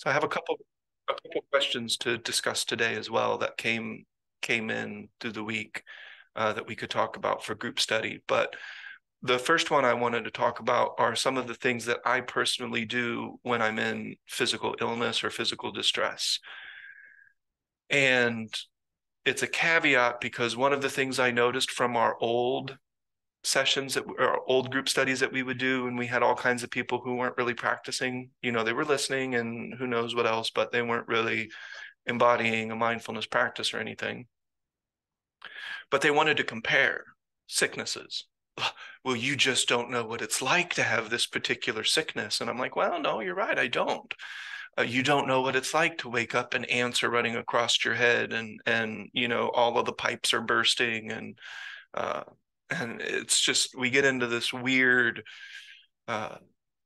So I have a couple a couple questions to discuss today as well that came came in through the week uh, that we could talk about for group study. But the first one I wanted to talk about are some of the things that I personally do when I'm in physical illness or physical distress. And it's a caveat because one of the things I noticed from our old sessions that or old group studies that we would do and we had all kinds of people who weren't really practicing. You know they were listening and who knows what else but they weren't really embodying a mindfulness practice or anything. But they wanted to compare sicknesses. Well you just don't know what it's like to have this particular sickness. And i'm like well no you're right i don't. Uh, you don't know what it's like to wake up and ants are running across your head and and you know all of the pipes are bursting and uh, and it's just we get into this weird uh,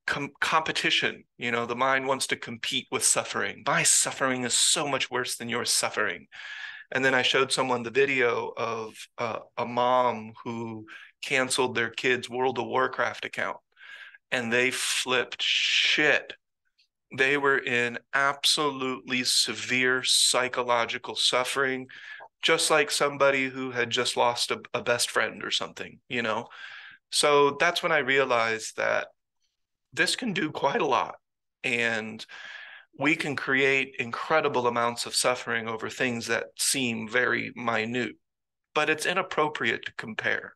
com- competition you know the mind wants to compete with suffering. My suffering is so much worse than your suffering. And then i showed someone the video of uh, a mom who canceled their kids world of warcraft account and they flipped shit. They were in absolutely severe psychological suffering just like somebody who had just lost a, a best friend or something, you know? So that's when I realized that this can do quite a lot. And we can create incredible amounts of suffering over things that seem very minute, but it's inappropriate to compare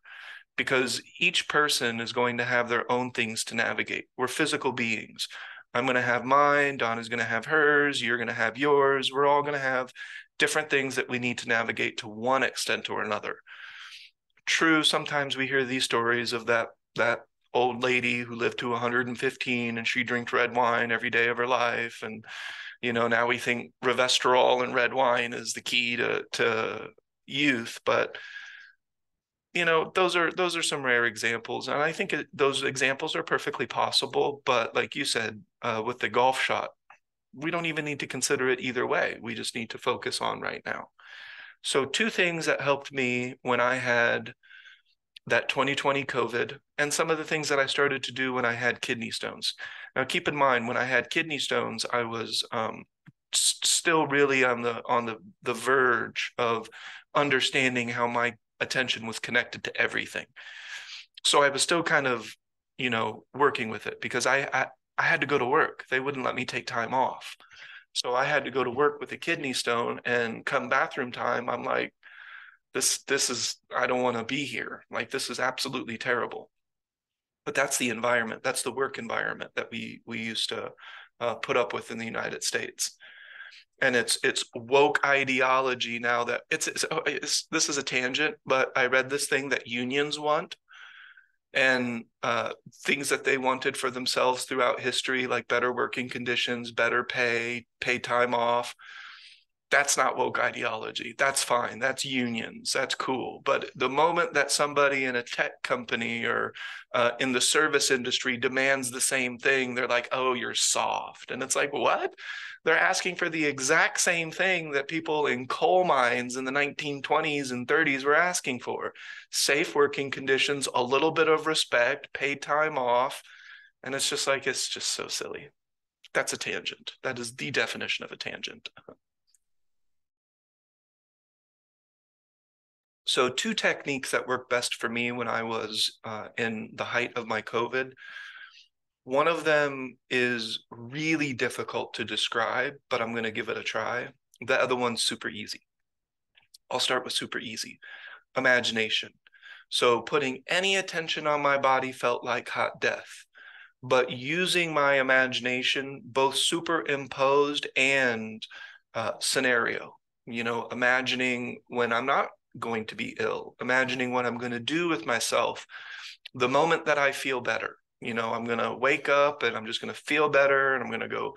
because each person is going to have their own things to navigate. We're physical beings. I'm going to have mine, Donna's going to have hers, you're going to have yours. We're all going to have different things that we need to navigate to one extent or another. True, sometimes we hear these stories of that that old lady who lived to 115 and she drank red wine every day of her life. And you know now we think resveratrol and red wine is the key to to youth. But you know those are those are some rare examples. And i think it, those examples are perfectly possible. But like you said uh, with the golf shot we don't even need to consider it either way. We just need to focus on right now. So, two things that helped me when I had that 2020 COVID and some of the things that I started to do when I had kidney stones. Now, keep in mind, when I had kidney stones, I was um, still really on the on the the verge of understanding how my attention was connected to everything. So I was still kind of, you know, working with it because I, I I had to go to work. They wouldn't let me take time off. So I had to go to work with a kidney stone and come bathroom time, I'm like, this this is I don't want to be here. Like this is absolutely terrible. But that's the environment. That's the work environment that we we used to uh, put up with in the United States. And it's it's woke ideology now that it's, it's, oh, it's this is a tangent, but I read this thing that unions want and uh, things that they wanted for themselves throughout history, like better working conditions, better pay, pay time off. That's not woke ideology. That's fine. That's unions. That's cool. But the moment that somebody in a tech company or uh, in the service industry demands the same thing, they're like, oh, you're soft. And it's like, what? They're asking for the exact same thing that people in coal mines in the 1920s and 30s were asking for safe working conditions, a little bit of respect, paid time off. And it's just like, it's just so silly. That's a tangent. That is the definition of a tangent. So, two techniques that worked best for me when I was uh, in the height of my COVID one of them is really difficult to describe, but I'm going to give it a try. The other one's super easy. I'll start with super easy imagination. So, putting any attention on my body felt like hot death, but using my imagination, both superimposed and uh, scenario, you know, imagining when I'm not going to be ill, imagining what I'm going to do with myself the moment that I feel better you know, I'm going to wake up and I'm just going to feel better and I'm going to go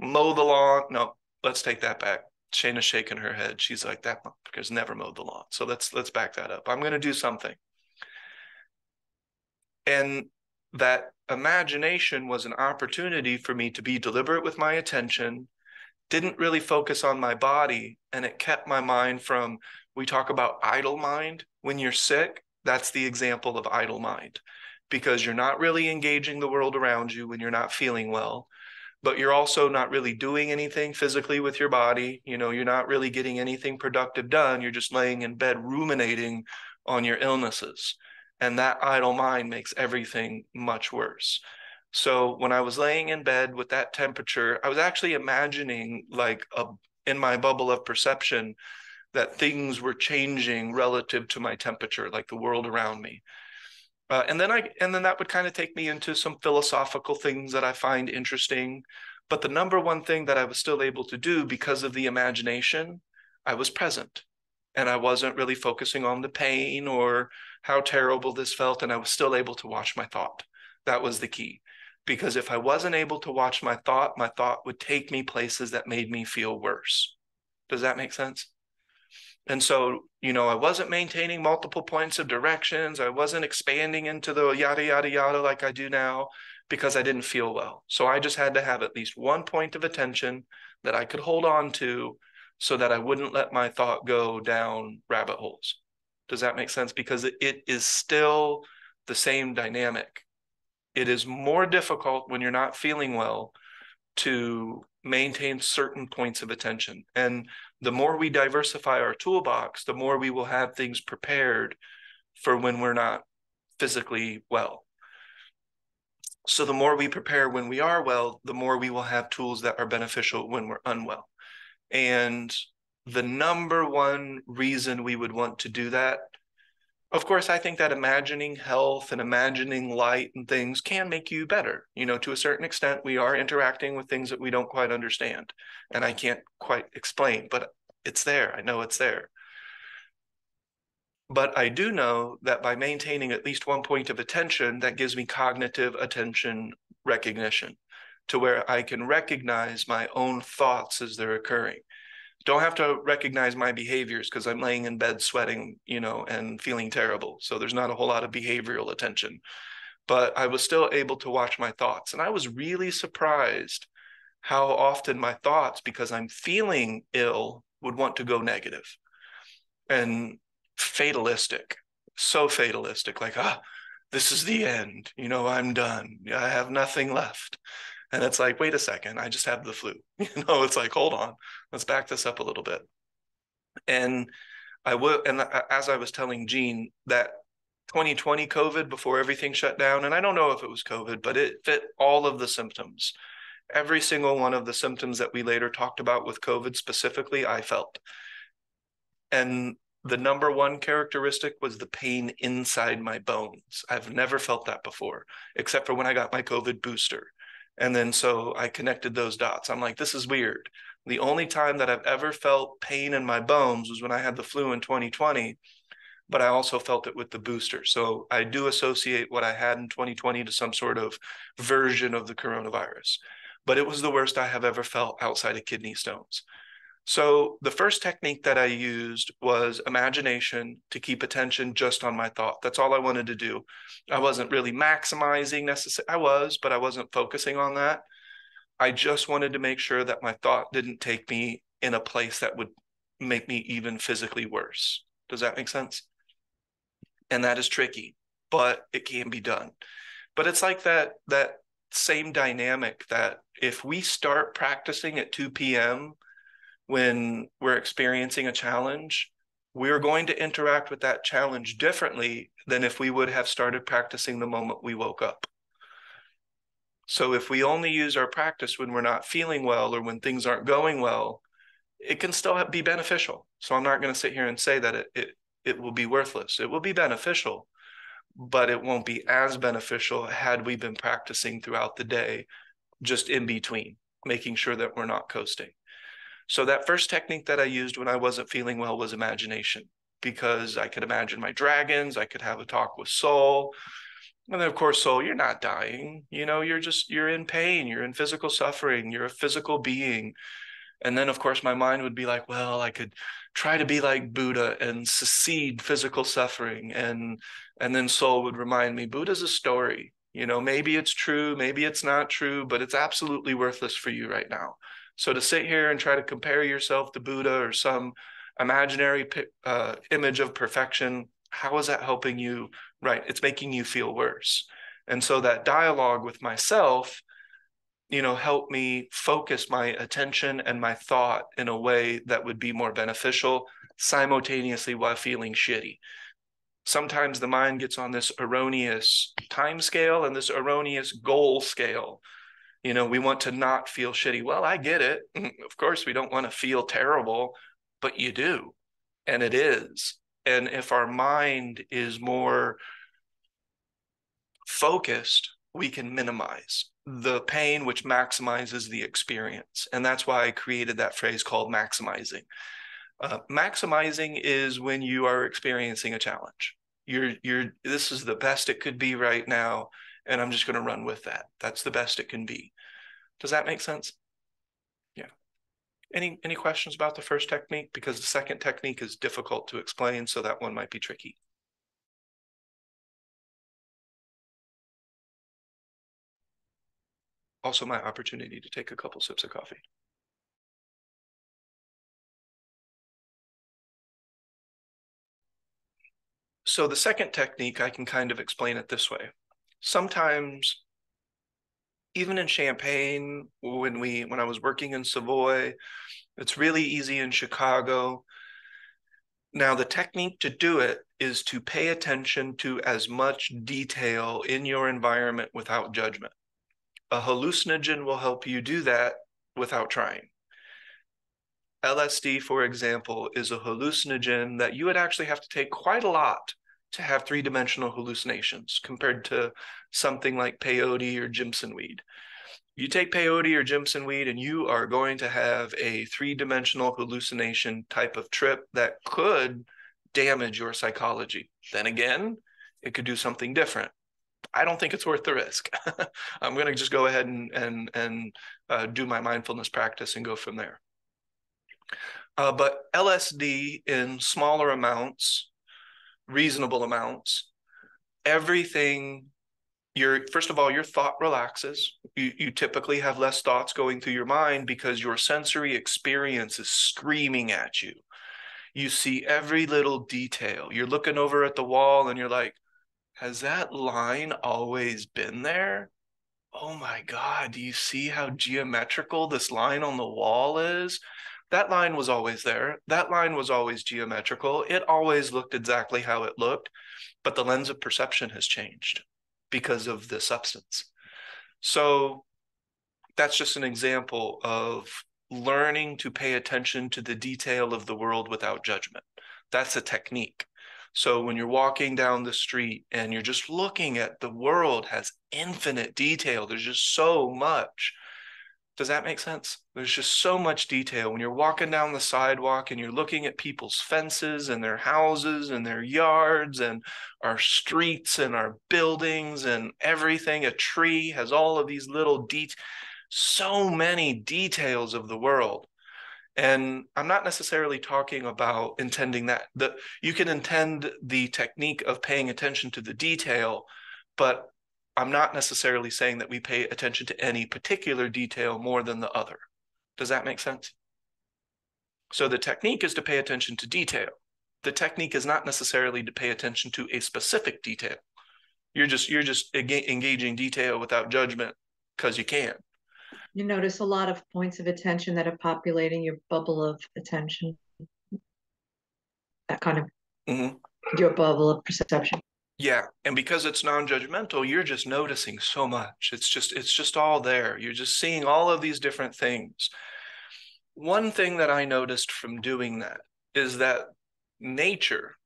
mow the lawn. No, let's take that back. Shayna's shaking her head. She's like, that because never mowed the lawn. So let's let's back that up. I'm going to do something. And that imagination was an opportunity for me to be deliberate with my attention, didn't really focus on my body, and it kept my mind from, we talk about idle mind. When you're sick, that's the example of idle mind because you're not really engaging the world around you when you're not feeling well. but you're also not really doing anything physically with your body. You know, you're not really getting anything productive done. You're just laying in bed ruminating on your illnesses. And that idle mind makes everything much worse. So when I was laying in bed with that temperature, I was actually imagining like a in my bubble of perception that things were changing relative to my temperature, like the world around me. Uh, and then I and then that would kind of take me into some philosophical things that I find interesting. But the number one thing that I was still able to do because of the imagination, I was present. And I wasn't really focusing on the pain or how terrible this felt. And I was still able to watch my thought. That was the key. Because if I wasn't able to watch my thought, my thought would take me places that made me feel worse. Does that make sense? And so, you know, I wasn't maintaining multiple points of directions. I wasn't expanding into the yada, yada, yada like I do now because I didn't feel well. So I just had to have at least one point of attention that I could hold on to so that I wouldn't let my thought go down rabbit holes. Does that make sense? Because it is still the same dynamic. It is more difficult when you're not feeling well to maintain certain points of attention. And the more we diversify our toolbox, the more we will have things prepared for when we're not physically well. So the more we prepare when we are well, the more we will have tools that are beneficial when we're unwell. And the number one reason we would want to do that of course, I think that imagining health and imagining light and things can make you better. You know, to a certain extent, we are interacting with things that we don't quite understand. And I can't quite explain, but it's there. I know it's there. But I do know that by maintaining at least one point of attention, that gives me cognitive attention recognition to where I can recognize my own thoughts as they're occurring don't have to recognize my behaviors because I'm laying in bed sweating, you know, and feeling terrible. So there's not a whole lot of behavioral attention. But I was still able to watch my thoughts. And I was really surprised how often my thoughts, because I'm feeling ill, would want to go negative and fatalistic, so fatalistic, like, ah, this is the end. You know, I'm done. I have nothing left. And it's like, wait a second, I just have the flu. You know, it's like, hold on, let's back this up a little bit. And I will, and as I was telling Gene, that 2020 COVID before everything shut down, and I don't know if it was COVID, but it fit all of the symptoms. Every single one of the symptoms that we later talked about with COVID specifically, I felt. And the number one characteristic was the pain inside my bones. I've never felt that before, except for when I got my COVID booster. And then so I connected those dots. I'm like, this is weird. The only time that I've ever felt pain in my bones was when I had the flu in 2020, but I also felt it with the booster. So I do associate what I had in 2020 to some sort of version of the coronavirus. But it was the worst I have ever felt outside of kidney stones. So the first technique that I used was imagination to keep attention just on my thought. That's all I wanted to do. I wasn't really maximizing necessarily. I was, but I wasn't focusing on that. I just wanted to make sure that my thought didn't take me in a place that would make me even physically worse. Does that make sense? And that is tricky, but it can be done. But it's like that that same dynamic that if we start practicing at 2 p.m when we're experiencing a challenge, we're going to interact with that challenge differently than if we would have started practicing the moment we woke up. So if we only use our practice when we're not feeling well or when things aren't going well, it can still be beneficial. So I'm not going to sit here and say that it, it it will be worthless. It will be beneficial, but it won't be as beneficial had we been practicing throughout the day, just in between, making sure that we're not coasting. So that first technique that I used when I wasn't feeling well was imagination because I could imagine my dragons, I could have a talk with Soul. And then of course, Soul, you're not dying. You know, you're just you're in pain, you're in physical suffering, you're a physical being. And then of course my mind would be like, well, I could try to be like Buddha and secede physical suffering. And and then Soul would remind me, Buddha's a story. You know, maybe it's true, maybe it's not true, but it's absolutely worthless for you right now. So to sit here and try to compare yourself to Buddha or some imaginary uh, image of perfection, how is that helping you? Right, it's making you feel worse. And so that dialogue with myself you know, help me focus my attention and my thought in a way that would be more beneficial simultaneously while feeling shitty. Sometimes the mind gets on this erroneous time scale and this erroneous goal scale. You know, we want to not feel shitty. Well, I get it. Mm, of course, we don't want to feel terrible, but you do. And it is. And if our mind is more focused, we can minimize the pain, which maximizes the experience. And that's why I created that phrase called maximizing. Uh, maximizing is when you are experiencing a challenge. You're, you're, this is the best it could be right now. And I'm just going to run with that. That's the best it can be. Does that make sense? Any, any questions about the first technique? Because the second technique is difficult to explain. So that one might be tricky. also my opportunity to take a couple sips of coffee. So the second technique, I can kind of explain it this way. Sometimes, even in Champaign, when we when I was working in Savoy, it's really easy in Chicago. Now, the technique to do it is to pay attention to as much detail in your environment without judgment. A hallucinogen will help you do that without trying. LSD, for example, is a hallucinogen that you would actually have to take quite a lot to have three dimensional hallucinations compared to something like peyote or Jimson weed. You take peyote or Jimson weed, and you are going to have a three dimensional hallucination type of trip that could damage your psychology. Then again, it could do something different. I don't think it's worth the risk. I'm going to just go ahead and and and uh, do my mindfulness practice and go from there. Uh, but LSD in smaller amounts, reasonable amounts, everything. Your first of all, your thought relaxes. You you typically have less thoughts going through your mind because your sensory experience is screaming at you. You see every little detail. You're looking over at the wall and you're like, has that line always been there? Oh my God, do you see how geometrical this line on the wall is? That line was always there. That line was always geometrical. It always looked exactly how it looked, but the lens of perception has changed because of the substance. So that's just an example of learning to pay attention to the detail of the world without judgment. That's a technique. So when you're walking down the street and you're just looking at the world has infinite detail, there's just so much. Does that make sense? There's just so much detail when you're walking down the sidewalk and you're looking at people's fences and their houses and their yards and our streets and our buildings and everything. A tree has all of these little details, so many details of the world and i'm not necessarily talking about intending that the you can intend the technique of paying attention to the detail but i'm not necessarily saying that we pay attention to any particular detail more than the other does that make sense so the technique is to pay attention to detail the technique is not necessarily to pay attention to a specific detail you're just you're just engaging detail without judgment because you can you notice a lot of points of attention that are populating your bubble of attention. That kind of mm-hmm. your bubble of perception. Yeah, and because it's non-judgmental, you're just noticing so much. It's just it's just all there. You're just seeing all of these different things. One thing that I noticed from doing that is that nature,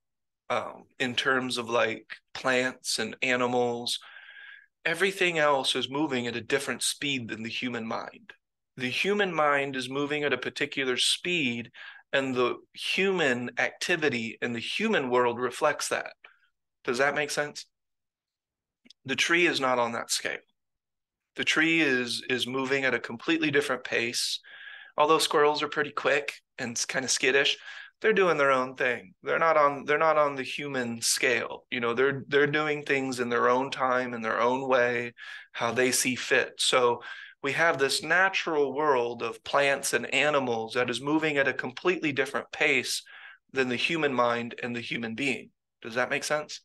um, in terms of like plants and animals, everything else is moving at a different speed than the human mind. The human mind is moving at a particular speed, and the human activity in the human world reflects that. Does that make sense? The tree is not on that scale. The tree is is moving at a completely different pace. Although squirrels are pretty quick and kind of skittish, they're doing their own thing. They're not on they're not on the human scale. You know, they're they're doing things in their own time in their own way, how they see fit. So we have this natural world of plants and animals that is moving at a completely different pace than the human mind and the human being. Does that make sense?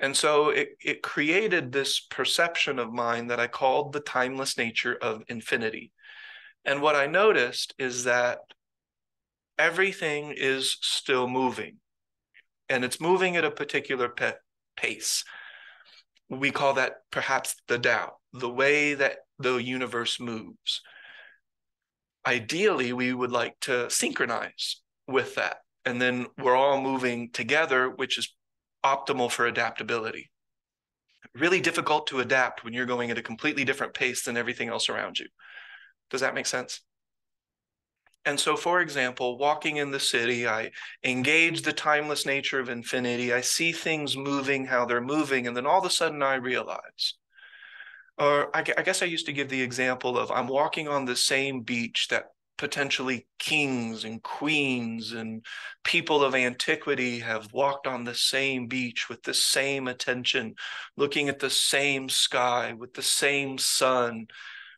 And so it, it created this perception of mine that I called the timeless nature of infinity. And what I noticed is that everything is still moving and it's moving at a particular pe- pace. We call that perhaps the Tao, the way that the universe moves. Ideally, we would like to synchronize with that. And then we're all moving together, which is optimal for adaptability. Really difficult to adapt when you're going at a completely different pace than everything else around you. Does that make sense? And so, for example, walking in the city, I engage the timeless nature of infinity. I see things moving how they're moving. And then all of a sudden, I realize, or I, guess I used to give the example of I'm walking on the same beach that potentially kings and queens and people of antiquity have walked on the same beach with the same attention, looking at the same sky with the same sun,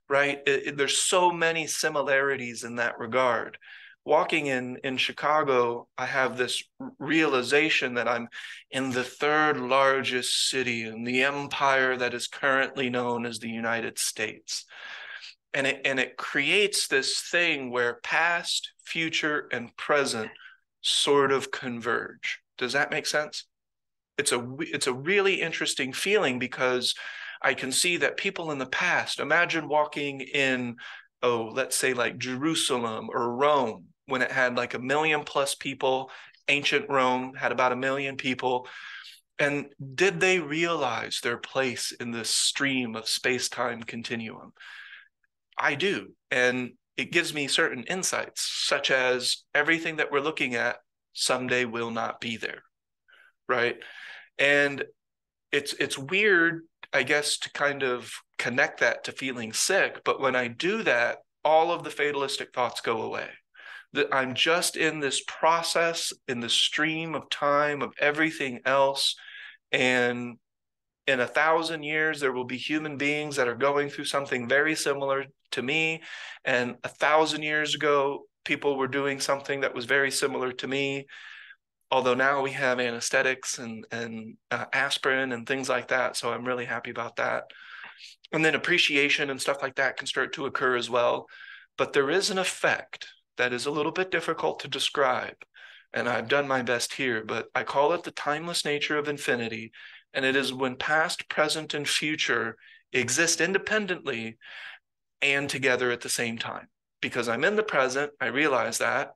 right? It, it, there's so many similarities in that regard. Walking in in Chicago, I have this realization that I'm in the third largest city in the empire that is currently known as the United States. And it and it creates this thing where past, future, and present sort of converge. Does that make sense? It's a it's a really interesting feeling because I can see that people in the past, imagine walking in, oh, let's say like Jerusalem or Rome, when it had like a million plus people. Ancient Rome had about a million people. And did they realize their place in this stream of space time continuum? I do. And it gives me certain insights, such as everything that we're looking at someday will not be there. Right. And it's it's weird I guess to kind of connect that to feeling sick. But when I do that, all of the fatalistic thoughts go away. That I'm just in this process, in the stream of time of everything else. And in a thousand years, there will be human beings that are going through something very similar to me. And a thousand years ago, people were doing something that was very similar to me. Although now we have anesthetics and and uh, aspirin and things like that so i'm really happy about that. And then appreciation and stuff like that can start to occur as well. But there is an effect that is a little bit difficult to describe and i've done my best here but i call it the timeless nature of infinity. And it is when past present and future exist independently and together at the same time. Because i'm in the present i realize that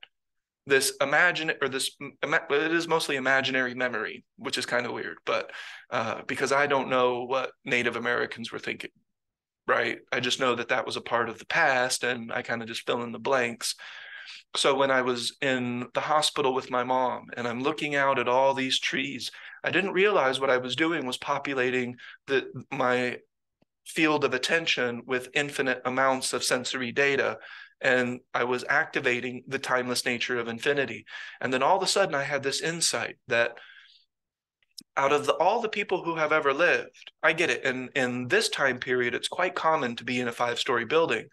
this imagine or this it is mostly imaginary memory which is kind of weird but uh, because i don't know what native americans were thinking right? I just know that that was a part of the past and i kind of just fill in the blanks. So when i was in the hospital with my mom and i'm looking out at all these trees i didn't realize what i was doing was populating the my field of attention with infinite amounts of sensory data and I was activating the timeless nature of infinity. And then all of a sudden, I had this insight that out of the, all the people who have ever lived, I get it. And in this time period, it's quite common to be in a five story building.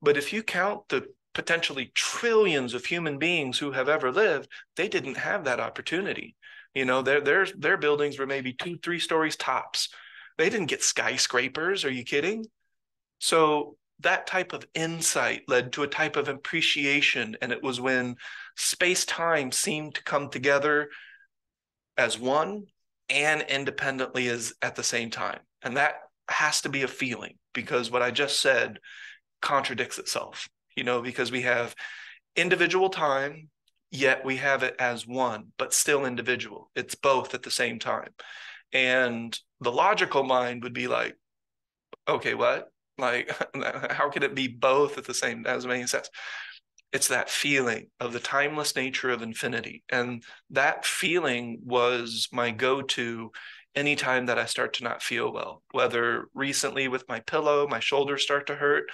But if you count the potentially trillions of human beings who have ever lived, they didn't have that opportunity. You know, their their their buildings were maybe two, three stories tops. They didn't get skyscrapers. Are you kidding? So that type of insight led to a type of appreciation. And it was when space time seemed to come together as one and independently as at the same time. And that has to be a feeling because what I just said contradicts itself, you know, because we have individual time, yet we have it as one, but still individual. It's both at the same time. And the logical mind would be like, okay, what? Like, how could it be both at the same? Time? Doesn't make any sense. It's that feeling of the timeless nature of infinity, and that feeling was my go-to anytime that I start to not feel well. Whether recently with my pillow, my shoulders start to hurt.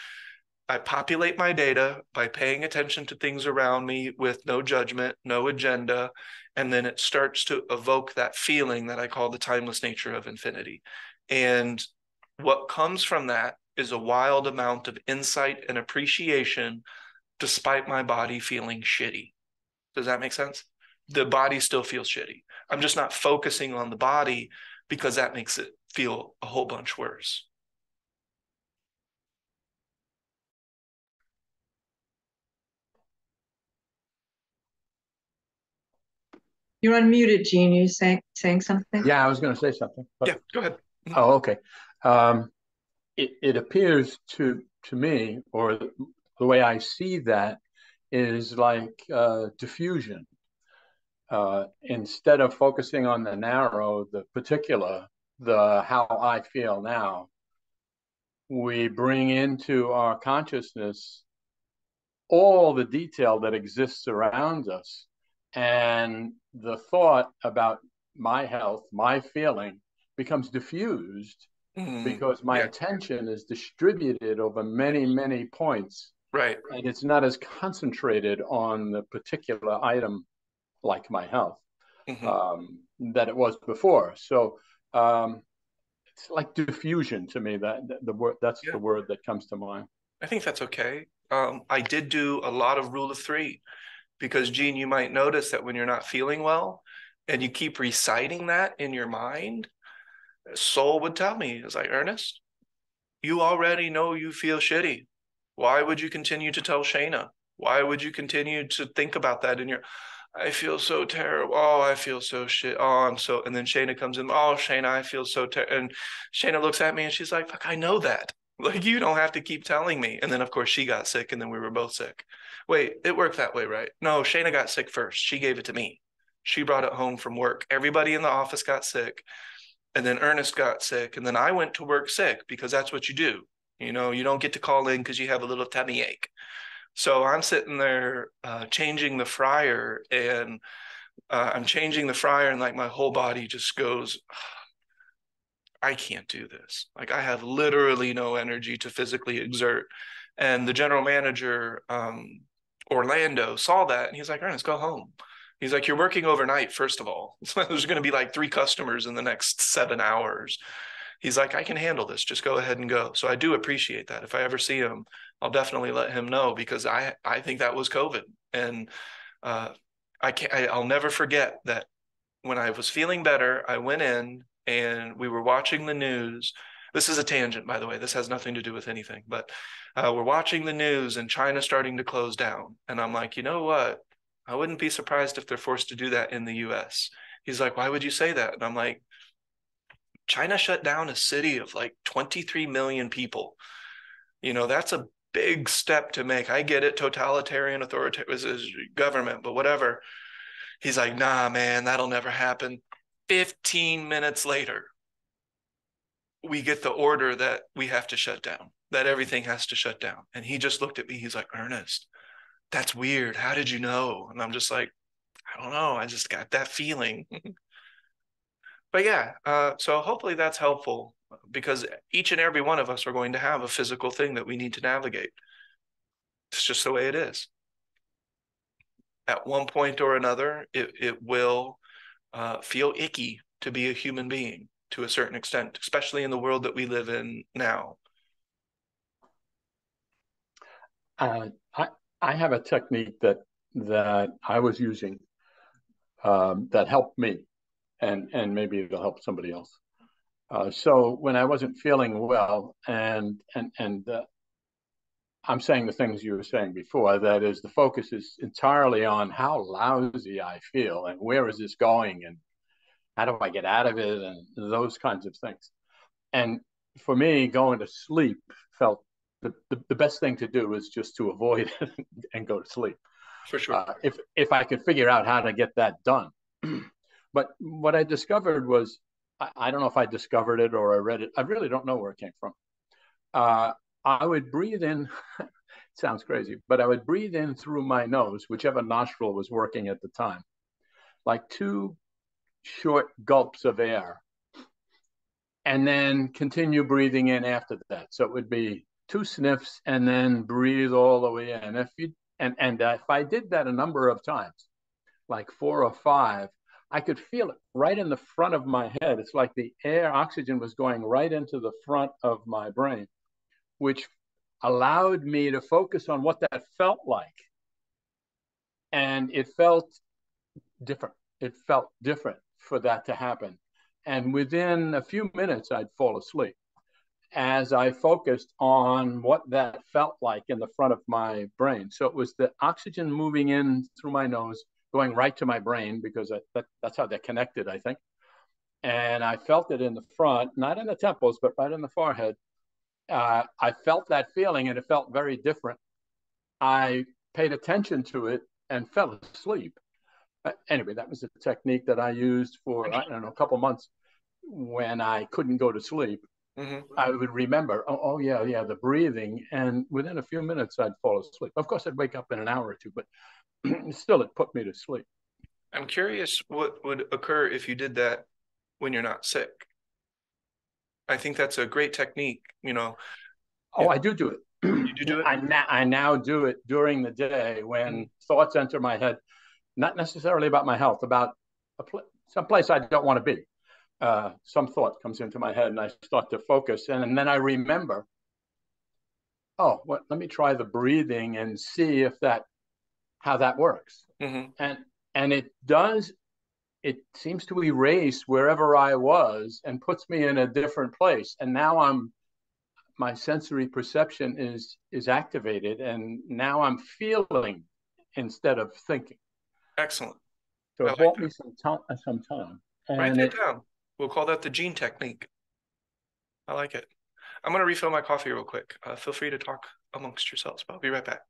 I populate my data by paying attention to things around me with no judgment, no agenda, and then it starts to evoke that feeling that I call the timeless nature of infinity. And what comes from that is a wild amount of insight and appreciation despite my body feeling shitty. Does that make sense? The body still feels shitty. I'm just not focusing on the body, because that makes it feel a whole bunch worse. You're unmuted, Gene. You saying saying something? Yeah, I was going to say something. But... Yeah, go ahead. Oh, okay. Um, it, it appears to to me, or the way I see that, is like uh, diffusion. Uh, instead of focusing on the narrow, the particular, the how I feel now, we bring into our consciousness all the detail that exists around us and the thought about my health, my feeling becomes diffused mm, because my yeah. attention is distributed over many, many points. Right. And it's not as concentrated on the particular item like my health mm-hmm. um, that it was before. So um, it's like diffusion to me. That, that the word that's yeah. the word that comes to mind. I think that's okay. Um, I did do a lot of rule of three because Gene, you might notice that when you're not feeling well and you keep reciting that in your mind, soul would tell me, it's like, Ernest, you already know you feel shitty. Why would you continue to tell Shana? Why would you continue to think about that in your I feel so terrible. Oh, I feel so shit. Oh, I'm so. And then Shana comes in. Oh, Shana, I feel so terrible. And Shana looks at me and she's like, "Fuck, I know that. Like, you don't have to keep telling me." And then, of course, she got sick, and then we were both sick. Wait, it worked that way, right? No, Shayna got sick first. She gave it to me. She brought it home from work. Everybody in the office got sick. And then Ernest got sick. And then I went to work sick because that's what you do. You know, you don't get to call in because you have a little tummy ache. So I'm sitting there uh, changing the fryer and uh, I'm changing the fryer and like my whole body just goes, I can't do this. Like I have literally no energy to physically exert. And the general manager um, Orlando saw that and he's like, Ernest, go home. He's like, You're working overnight, first of all. There's going to be like three customers in the next seven hours. He's like, I can handle this. Just go ahead and go. So I do appreciate that. If I ever see him, I'll definitely let him know because I I think that was COVID. And uh, I can't I, I'll never forget that when I was feeling better, I went in and we were watching the news. This is a tangent, by the way. This has nothing to do with anything, but uh, we're watching the news and China's starting to close down. And I'm like, you know what? I wouldn't be surprised if they're forced to do that in the US. He's like, why would you say that? And I'm like, China shut down a city of like 23 million people. You know, that's a big step to make. I get it, totalitarian authoritarian government, but whatever. He's like, nah, man, that'll never happen. 15 minutes later, we get the order that we have to shut down that everything has to shut down. And he just looked at me. He's like, Ernest, that's weird. How did you know? And I'm just like, I don't know. I just got that feeling. but yeah, uh, so hopefully that's helpful because each and every one of us are going to have a physical thing that we need to navigate. It's just the way it is. At one point or another, it, it will uh, feel icky to be a human being to a certain extent, especially in the world that we live in now. Uh, I I have a technique that that I was using um, that helped me, and and maybe it'll help somebody else. Uh, so when I wasn't feeling well, and and and uh, I'm saying the things you were saying before. That is, the focus is entirely on how lousy I feel and where is this going and how do I get out of it and those kinds of things. And for me, going to sleep felt the, the, the, best thing to do is just to avoid it and go to sleep. For sure. Uh, if if I could figure out how to get that done. but what I discovered was I, I, don't know if I discovered it or I read it. I really don't know where it came from. Uh, I would breathe in. sounds crazy, but I would breathe in through my nose, whichever nostril was working at the time, like two short gulps of air, and then continue breathing in after that. So it would be two sniffs and then breathe all the way in. If you and and if I did that a number of times, like four or five, I could feel it right in the front of my head. It's like the air oxygen was going right into the front of my brain, which allowed me to focus on what that felt like. And it felt different. It felt different for that to happen. and within a few minutes, I'd fall asleep as I focused on what that felt like in the front of my brain. So it was the oxygen moving in through my nose, going right to my brain because I, that, that's how they're connected, I think. And I felt it in the front, not in the temples, but right in the forehead. Uh, I felt that feeling and it felt very different. I paid attention to it and fell asleep. Uh, anyway, that was a technique that I used for, I don't know, a couple months when I couldn't go to sleep Mm-hmm. I would remember, oh, oh, yeah, yeah, the breathing, and within a few minutes I'd fall asleep. Of course, I'd wake up in an hour or two, but still, it put me to sleep. I'm curious what would occur if you did that when you're not sick. I think that's a great technique. You know. Oh, I do do it. You do do it. I now I now do it during the day when mm-hmm. thoughts enter my head, not necessarily about my health, about a pl- some place I don't want to be uh, some thought comes into my head and I start to focus. And, and then I remember, oh, what, let me try the breathing and see if that, how that works. Mm-hmm. And, and it does, it seems to erase wherever I was and puts me in a different place. And now I'm, my sensory perception is, is activated and now I'm feeling instead of thinking. Excellent. So it like bought that. me some time, some time. Write that down. We'll call that the gene technique. I like it. I'm going to refill my coffee real quick. Uh, feel free to talk amongst yourselves, but I'll be right back.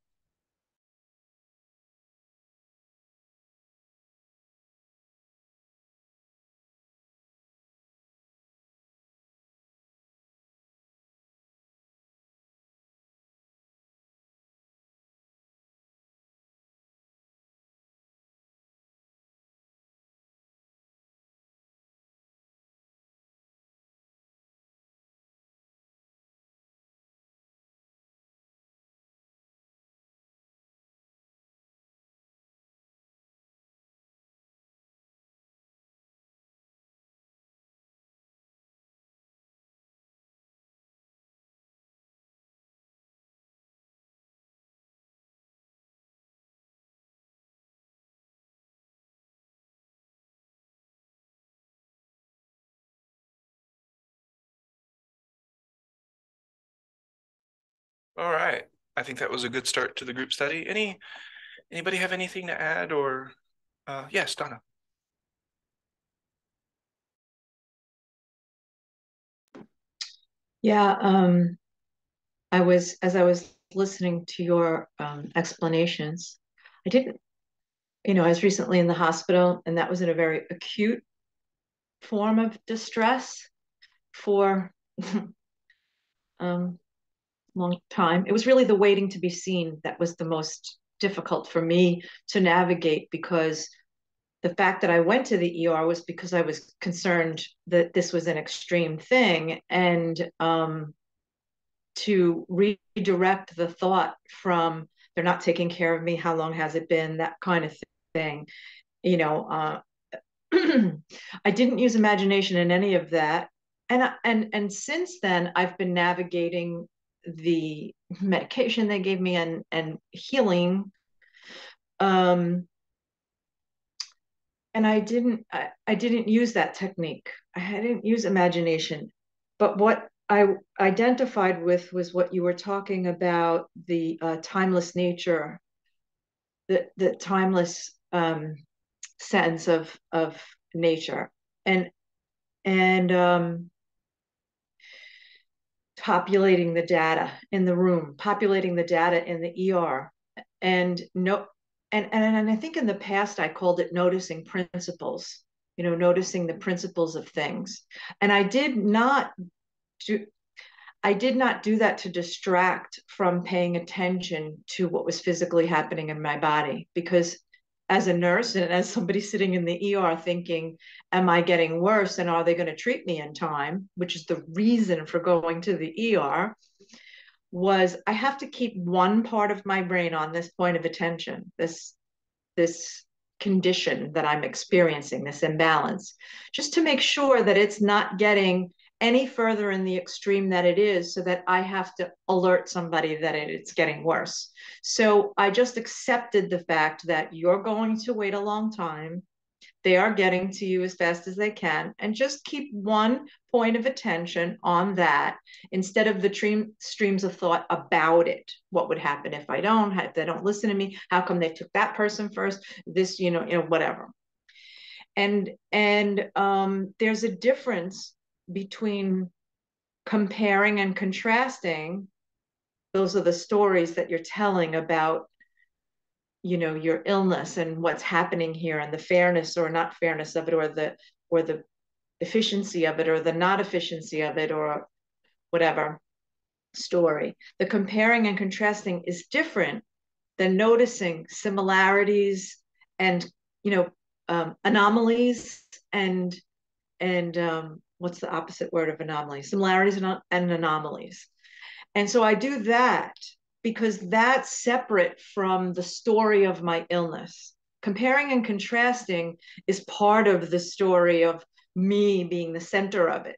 All right. I think that was a good start to the group study. Any anybody have anything to add or uh, yes, Donna. Yeah, um, I was as I was listening to your um, explanations, I didn't, you know, I was recently in the hospital, and that was in a very acute form of distress for um, long time. It was really the waiting to be seen that was the most difficult for me to navigate because the fact that I went to the ER was because I was concerned that this was an extreme thing and um, to redirect the thought from they're not taking care of me, how long has it been, that kind of thing. You know, uh, I didn't use imagination in any of that. And, and and since then, I've been navigating the medication they gave me and and healing um and i didn't I, I didn't use that technique. I didn't use imagination. But what i identified with was what you were talking about the uh, timeless nature the the timeless um sense of of nature. And and um populating the data in the room, populating the data in the ER, and no, and and and I think in the past I called it noticing principles. You know, noticing the principles of things, and I did not do. I did not do that to distract from paying attention to what was physically happening in my body because as a nurse and as somebody sitting in the ER thinking, am I getting worse and are they going to treat me in time? Which is the reason for going to the ER, was I have to keep one part of my brain on this point of attention, this, this condition that I'm experiencing, this imbalance, just to make sure that it's not getting any further in the extreme that it is so that I have to alert somebody that it, it's getting worse. So I just accepted the fact that you're going to wait a long time, they are getting to you as fast as they can. And just keep one point of attention on that instead of the stream, streams of thought about it. What would happen if i don't? If they don't listen to me how come they took that person first? This you know you know whatever. And and um, there's a difference between comparing and contrasting those are the stories that you're telling about you know your illness and what's happening here and the fairness or not fairness of it or the or the efficiency of it or the not efficiency of it or whatever story. The comparing and contrasting is different than noticing similarities and you know um, anomalies and and um, what's the opposite word of anomaly similarities and, anomalies and so i do that because that's separate from the story of my illness. Comparing and contrasting is part of the story of me being the center of it.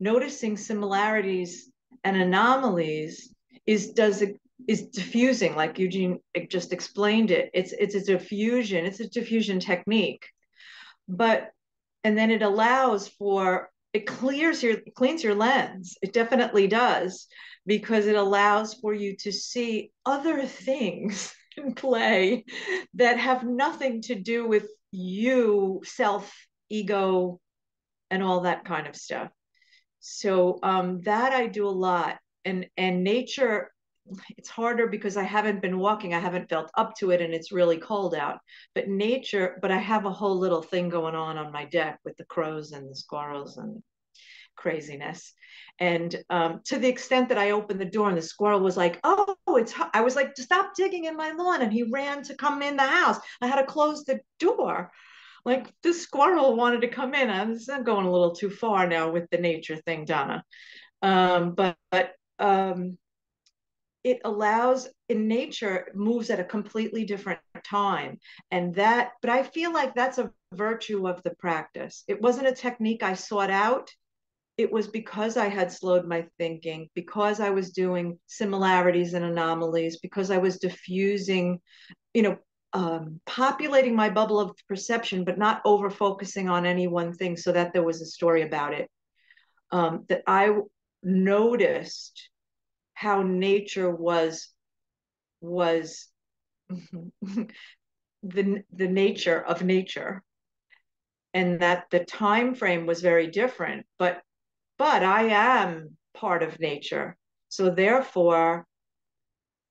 Noticing similarities and anomalies is does is diffusing, like Eugene just explained it. It's it's a diffusion. It's a diffusion technique, but and then it allows for it clears your cleans your lens. It definitely does because it allows for you to see other things in play that have nothing to do with you, self, ego, and all that kind of stuff. So um, that I do a lot, and and nature. It's harder because I haven't been walking. I haven't felt up to it, and it's really cold out. But nature, but I have a whole little thing going on on my deck with the crows and the squirrels and craziness. And um, to the extent that I opened the door and the squirrel was like, oh, it's, I was like, stop digging in my lawn. And he ran to come in the house. I had to close the door. Like this squirrel wanted to come in. I'm, I'm going a little too far now with the nature thing, Donna. Um, but, but um, it allows in nature moves at a completely different time. And that but i feel like that's a virtue of the practice. It wasn't a technique i sought out. It was because I had slowed my thinking, because I was doing similarities and anomalies, because I was diffusing, you know, um, populating my bubble of perception, but not over focusing on any one thing so that there was a story about it. Um, that I noticed how nature was was the the nature of nature and that the time frame was very different but but I am part of nature. So therefore,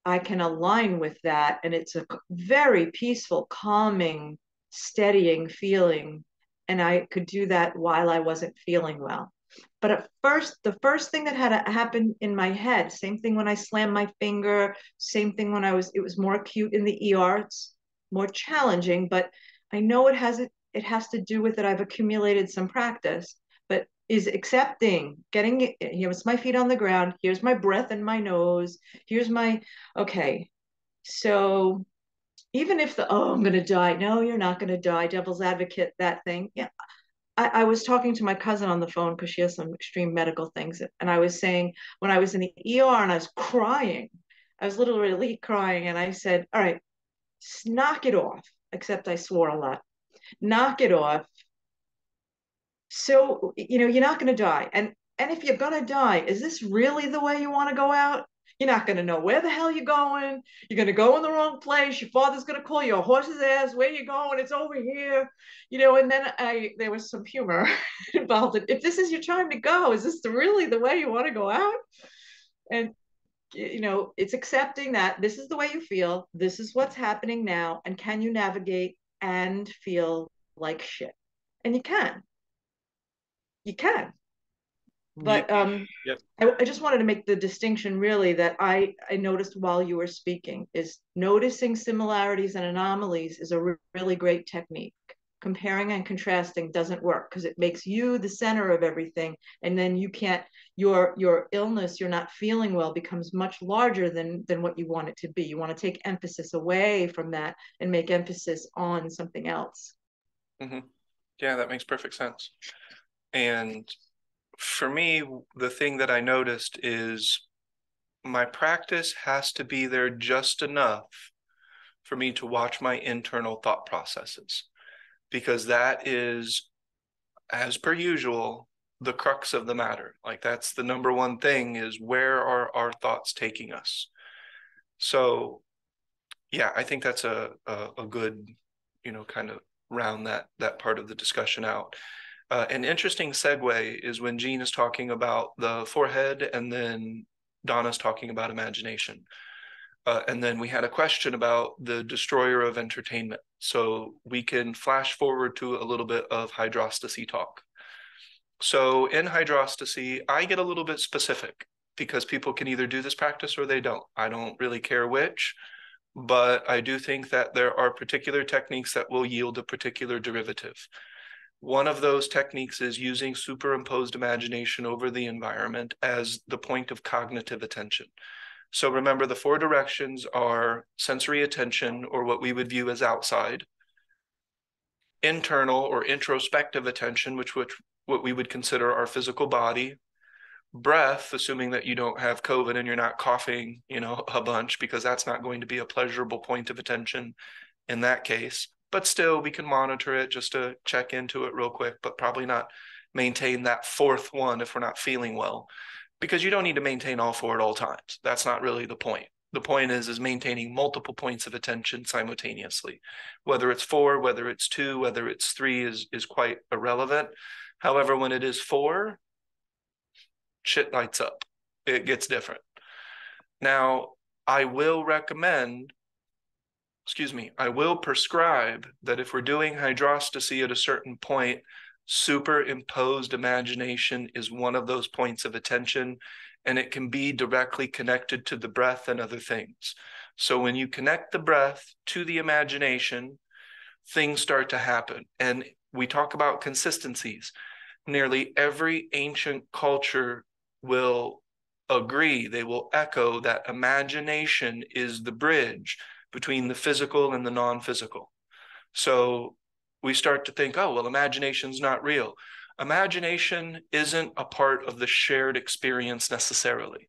I can align with that. And it's a very peaceful, calming, steadying feeling. And I could do that while I wasn't feeling well. But at first, the first thing that had happened in my head, same thing when I slammed my finger, same thing when I was, it was more acute in the ER. It's more challenging, but I know it has it, has to do with it. I've accumulated some practice but is accepting getting it, here's my feet on the ground here's my breath in my nose here's my okay so even if the oh i'm going to die no you're not going to die devil's advocate that thing yeah I, I was talking to my cousin on the phone because she has some extreme medical things and i was saying when i was in the er and i was crying i was literally crying and i said all right knock it off except i swore a lot. Knock it off. So you know you're not going to die and and if you're going to die is this really the way you want to go out you're not going to know where the hell you're going. You're going to go in the wrong place. Your father's going to call your horse's ass. Where you going? It's over here. You know and then i there was some humor involved in, if this is your time to go is this really the way you want to go out? And you know it's accepting that this is the way you feel. This is what's happening now. And can you navigate and feel like shit? And you can. You can but um yep. I, I, just wanted to make the distinction really that i i noticed while you were speaking is noticing similarities and anomalies is a re- really great technique. Comparing and contrasting doesn't work because it makes you the center of everything and then you can't your your illness you're not feeling well becomes much larger than than what you want it to be. You want to take emphasis away from that and make emphasis on something else. Mm-hmm. yeah that makes perfect sense. And for me, the thing that I noticed is my practice has to be there just enough for me to watch my internal thought processes. because that is, as per usual, the crux of the matter. Like that's the number one thing is where are our thoughts taking us? So yeah, I think that's a, a, a good, you know, kind of round that that part of the discussion out. Uh, an interesting segue is when Gene is talking about the forehead and then Donna's talking about imagination. Uh, and then we had a question about the destroyer of entertainment. So we can flash forward to a little bit of hydrostacy talk. So in hydrostacy, I get a little bit specific because people can either do this practice or they don't. I don't really care which, but I do think that there are particular techniques that will yield a particular derivative. One of those techniques is using superimposed imagination over the environment as the point of cognitive attention. So remember, the four directions are sensory attention, or what we would view as outside, internal or introspective attention, which, which what we would consider our physical body, breath, assuming that you don't have COVID and you're not coughing, you know, a bunch, because that's not going to be a pleasurable point of attention in that case. But still, we can monitor it just to check into it real quick, but probably not maintain that fourth one if we're not feeling well because you don't need to maintain all four at all times. That's not really the point. The point is is maintaining multiple points of attention simultaneously. Whether it's four, whether it's two, whether it's three is is quite irrelevant. However, when it is four, shit lights up. It gets different. Now, I will recommend, excuse me, I will prescribe that if we're doing hydrostacy at a certain point, superimposed imagination is one of those points of attention and it can be directly connected to the breath and other things. So when you connect the breath to the imagination, things start to happen. And we talk about consistencies. Nearly every ancient culture will agree, they will echo that imagination is the bridge between the physical and the non physical. So we start to think, oh, well, imagination's not real. Imagination isn't a part of the shared experience necessarily.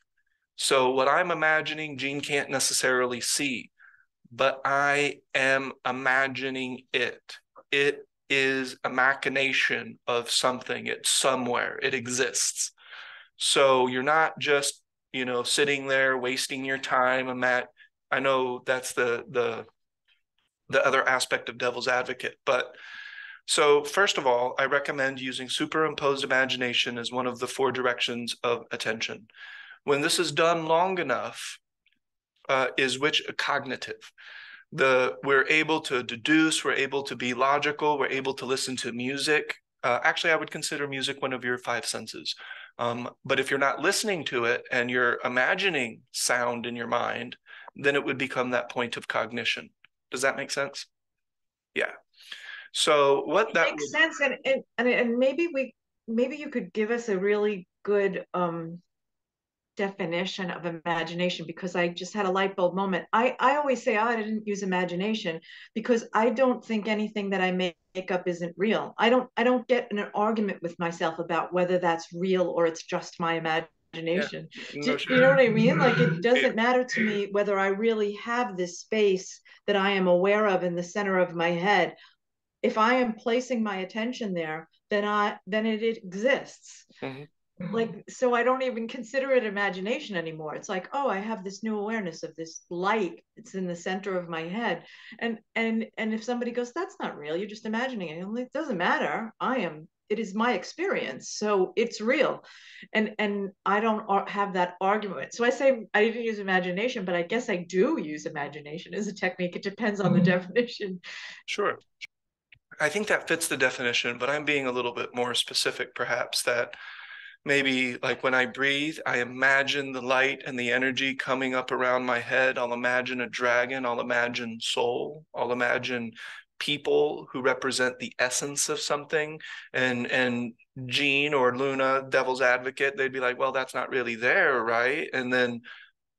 So, what I'm imagining, Gene can't necessarily see, but I am imagining it. It is a machination of something, it's somewhere, it exists. So, you're not just, you know, sitting there wasting your time. I'm at, I know that's the, the, the other aspect of devil's advocate. But so, first of all, I recommend using superimposed imagination as one of the four directions of attention. When this is done long enough, uh, is which cognitive. The we're able to deduce, we're able to be logical, we're able to listen to music. Uh, actually, I would consider music one of your five senses. Um, but if you're not listening to it and you're imagining sound in your mind, then it would become that point of cognition. Does that make sense? Yeah. So what it that makes would, sense, and, and and and maybe we maybe you could give us a really good um definition of imagination because I just had a light bulb moment. I I always say oh, I didn't use imagination because I don't think anything that I make up isn't real. I don't I don't get in an argument with myself about whether that's real or it's just my imagination imagination. no, Do, sure. you know what I mean? Like it doesn't matter to me whether I really have this space that I am aware of in the center of my head. If I am placing my attention there, then I then it, it exists. Mhm. Like so I don't even consider it imagination anymore. It's like, oh, I have this new awareness of this light. It's in the center of my head. And and and if somebody goes, that's not real, you're just imagining it. Like, it doesn't matter. I am it is my experience so it's real and and i don't have that argument so i say i didn't use imagination but i guess i do use imagination as a technique it depends on the Mm-hmm. definition Sure. I think that fits the definition, but I'm being a little bit more specific, perhaps, that maybe like when I breathe, I imagine the light and the energy coming up around my head. I'll imagine a dragon, I'll imagine soul, I'll imagine people who represent the essence of something. And and Gene or Luna, devil's advocate, they'd be like, well, that's not really there, right? And then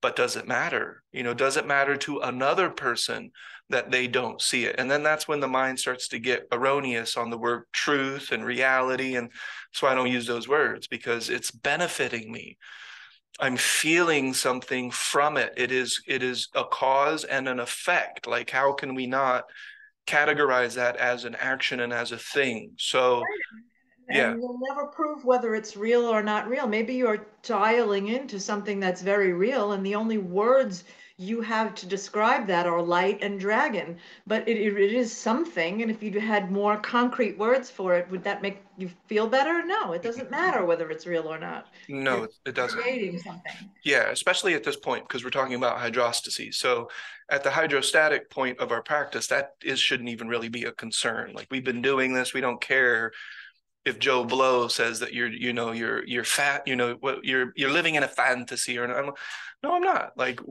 but does it matter? You know, does it matter to another person that they don't see it? And then that's when the mind starts to get erroneous on the word truth and reality. And so I don't use those words because it's benefiting me. I'm feeling something from it. It is it is a cause and an effect. Like how can we not categorize that as an action and as a thing. So and yeah. you'll never prove whether it's real or not real. Maybe you're dialing into something that's very real, and the only words you have to describe that are light and dragon. But it, it is something, and if you had more concrete words for it, would that make you feel better? No, it doesn't matter whether it's real or not. No, you're it doesn't. Creating something. Yeah, especially at this point because we're talking about hydrostacy. So at the hydrostatic point of our practice, that is shouldn't even really be a concern. Like we've been doing this, we don't care if Joe Blow says that you're, you know, you're you're fat, you know, what you're you're living in a fantasy, or I'm, no, I'm not. Like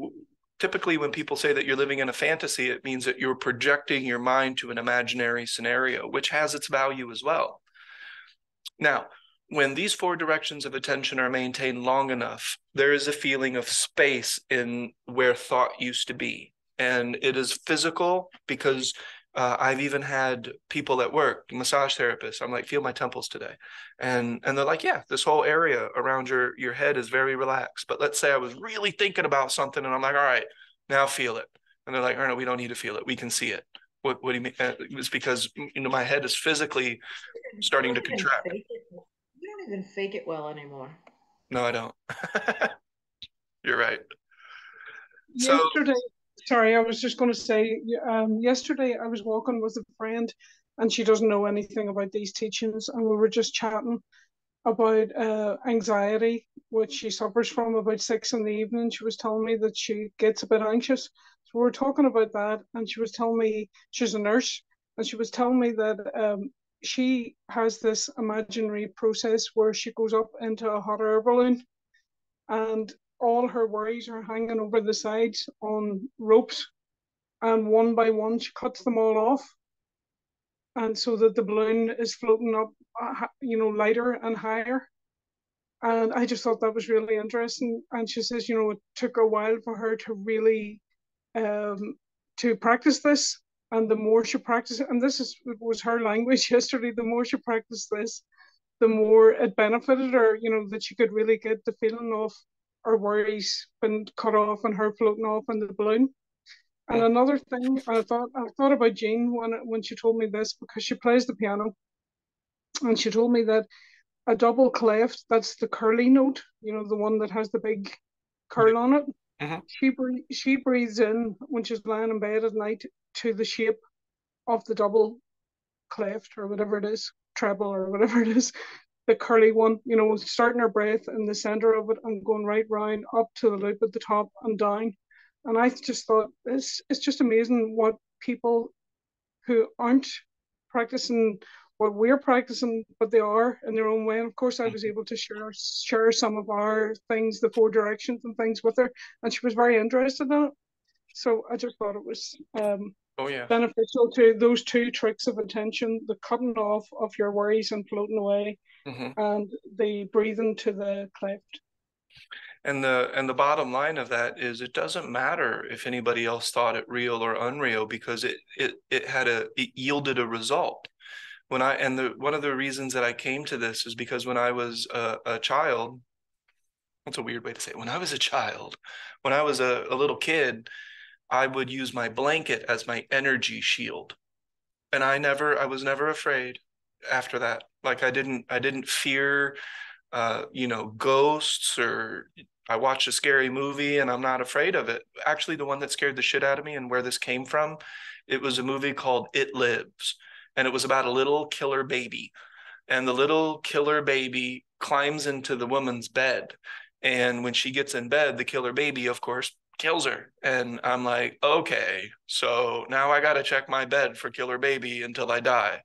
typically, when people say that you're living in a fantasy, it means that you're projecting your mind to an imaginary scenario, which has its value as well. Now, when these four directions of attention are maintained long enough, there is a feeling of space in where thought used to be. And it is physical because uh, I've even had people at work, massage therapists. I'm like, feel my temples today, and and they're like, yeah, this whole area around your your head is very relaxed. But let's say I was really thinking about something, and I'm like, all right, now feel it, and they're like, no, we don't need to feel it, we can see it. What what do you mean? Uh, it's because you know my head is physically starting to contract. You don't even fake it well anymore. No, I don't. You're right. Yesterday, so, sorry, I was just going to say, um, yesterday I was walking with a friend, and she doesn't know anything about these teachings, and we were just chatting about uh, anxiety, which she suffers from about six in the evening. She was telling me that she gets a bit anxious. So we were talking about that, and she was telling me she's a nurse, and she was telling me that um, she has this imaginary process where she goes up into a hot air balloon, and all her worries are hanging over the sides on ropes, and one by one she cuts them all off, and so that the balloon is floating up, uh, you know, lighter and higher. And I just thought that was really interesting. And she says, you know, it took a while for her to really um, to practice this. And the more she practiced, and this is was her language yesterday, the more she practiced this, the more it benefited her, you know, that she could really get the feeling of her worries been cut off and her floating off in the balloon. And another thing, I thought I thought about Gene when when she told me this because she plays the piano, and she told me that a double clef, that's the curly note, you know, the one that has the big curl on it. Uh-huh. She she breathes in when she's lying in bed at night to the shape of the double cleft or whatever it is, treble or whatever it is the curly one, you know, starting our breath in the center of it and going right round up to the loop at the top and down. And I just thought it's it's just amazing what people who aren't practicing what we're practicing, but they are in their own way. And of course, I was mm-hmm. able to share share some of our things, the four directions and things with her, and she was very interested in it. So I just thought it was um, oh yeah beneficial to those two tricks of attention: the cutting off of your worries and floating away, mm-hmm. and the breathing to the cleft. And the and the bottom line of that is it doesn't matter if anybody else thought it real or unreal because it it it had a it yielded a result. When I and the one of the reasons that I came to this is because when I was a, a child, that's a weird way to say it. When I was a child, when I was a, a little kid, I would use my blanket as my energy shield. And I never I was never afraid after that. Like I didn't I didn't fear uh, you know, ghosts or I watched a scary movie and I'm not afraid of it. Actually, the one that scared the shit out of me and where this came from, it was a movie called It Lives. And it was about a little killer baby. And the little killer baby climbs into the woman's bed. And when she gets in bed, the killer baby, of course, kills her. And I'm like, okay, so now I got to check my bed for killer baby until I die.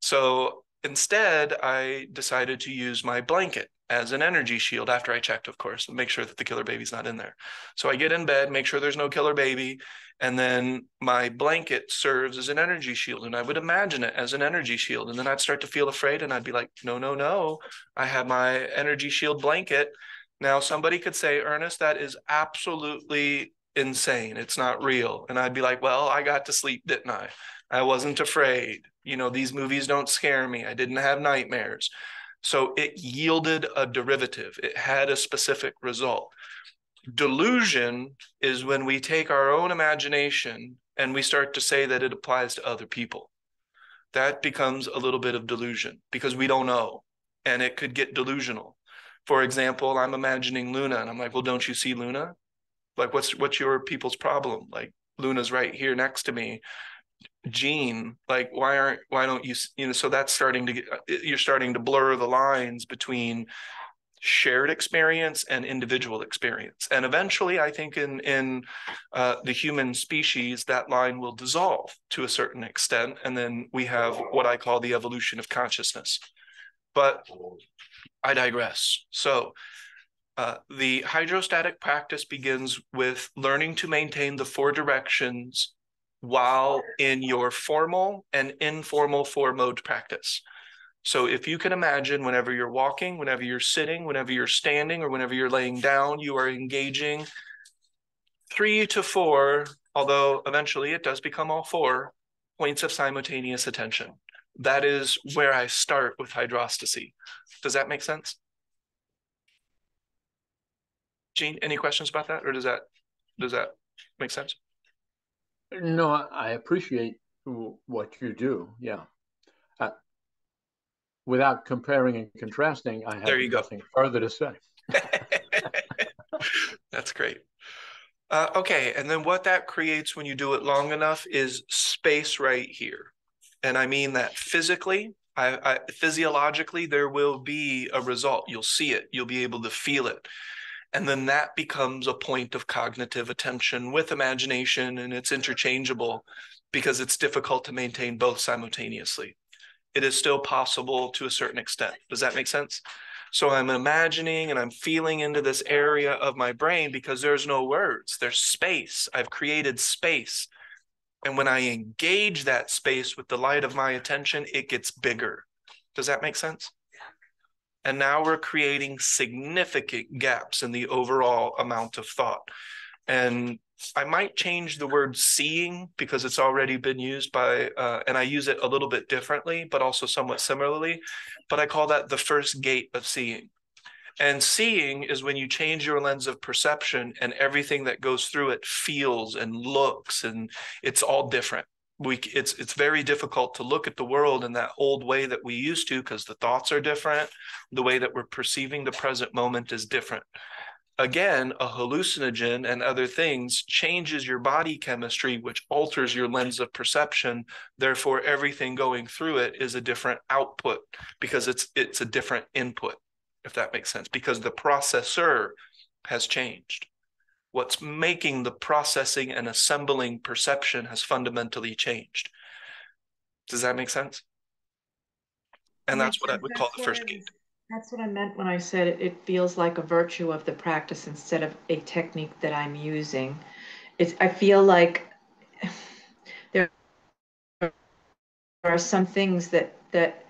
So instead, I decided to use my blanket as an energy shield after I checked, of course, and make sure that the killer baby's not in there. So I get in bed, make sure there's no killer baby, and then my blanket serves as an energy shield. And I would imagine it as an energy shield. And then I'd start to feel afraid and I'd be like, no, no, no, I have my energy shield blanket. Now, somebody could say, Ernest, that is absolutely insane. It's not real. And I'd be like, well, I got to sleep, didn't I? I wasn't afraid. You know, these movies don't scare me. I didn't have nightmares. So it yielded a derivative, it had a specific result. Delusion is when we take our own imagination and we start to say that it applies to other people. That becomes a little bit of delusion because we don't know and it could get delusional. For example, I'm imagining Luna and I'm like, well, don't you see Luna? Like, what's what's your people's problem? Like, Luna's right here next to me. Gene, like, why aren't why don't you you know? So that's starting to get you're starting to blur the lines between shared experience and individual experience and eventually i think in in uh, the human species that line will dissolve to a certain extent and then we have what i call the evolution of consciousness but i digress so uh, the hydrostatic practice begins with learning to maintain the four directions while in your formal and informal four mode practice. So if you can imagine whenever you're walking, whenever you're sitting, whenever you're standing, or whenever you're laying down, you are engaging three to four, although eventually it does become all four points of simultaneous attention. That is where I start with hydrostacy. Does that make sense? Gene, any questions about that, or does that does that make sense? No, I appreciate what you do. Yeah. Uh, without comparing and contrasting, I have there you nothing go. further to say. That's great. Uh, okay, and then what that creates when you do it long enough is space right here, and I mean that physically. I, I, physiologically, there will be a result. You'll see it. You'll be able to feel it. And then that becomes a point of cognitive attention with imagination, and it's interchangeable because it's difficult to maintain both simultaneously. It is still possible to a certain extent. Does that make sense? So I'm imagining and I'm feeling into this area of my brain because there's no words, there's space. I've created space. And when I engage that space with the light of my attention, it gets bigger. Does that make sense? And now we're creating significant gaps in the overall amount of thought. And I might change the word seeing because it's already been used by, uh, and I use it a little bit differently, but also somewhat similarly. But I call that the first gate of seeing. And seeing is when you change your lens of perception and everything that goes through it feels and looks and it's all different. We it's it's very difficult to look at the world in that old way that we used to because the thoughts are different. The way that we're perceiving the present moment is different. Again a hallucinogen and other things changes your body chemistry which alters your lens of perception. Therefore everything going through it is a different output because it's it's a different input if that makes sense because the processor has changed what's making the processing and assembling perception has fundamentally changed. Does that make sense? And that's what I would call the first gate. That's what I meant when I said it, it feels like a virtue of the practice instead of a technique that I'm using. It's I feel like there are some things that that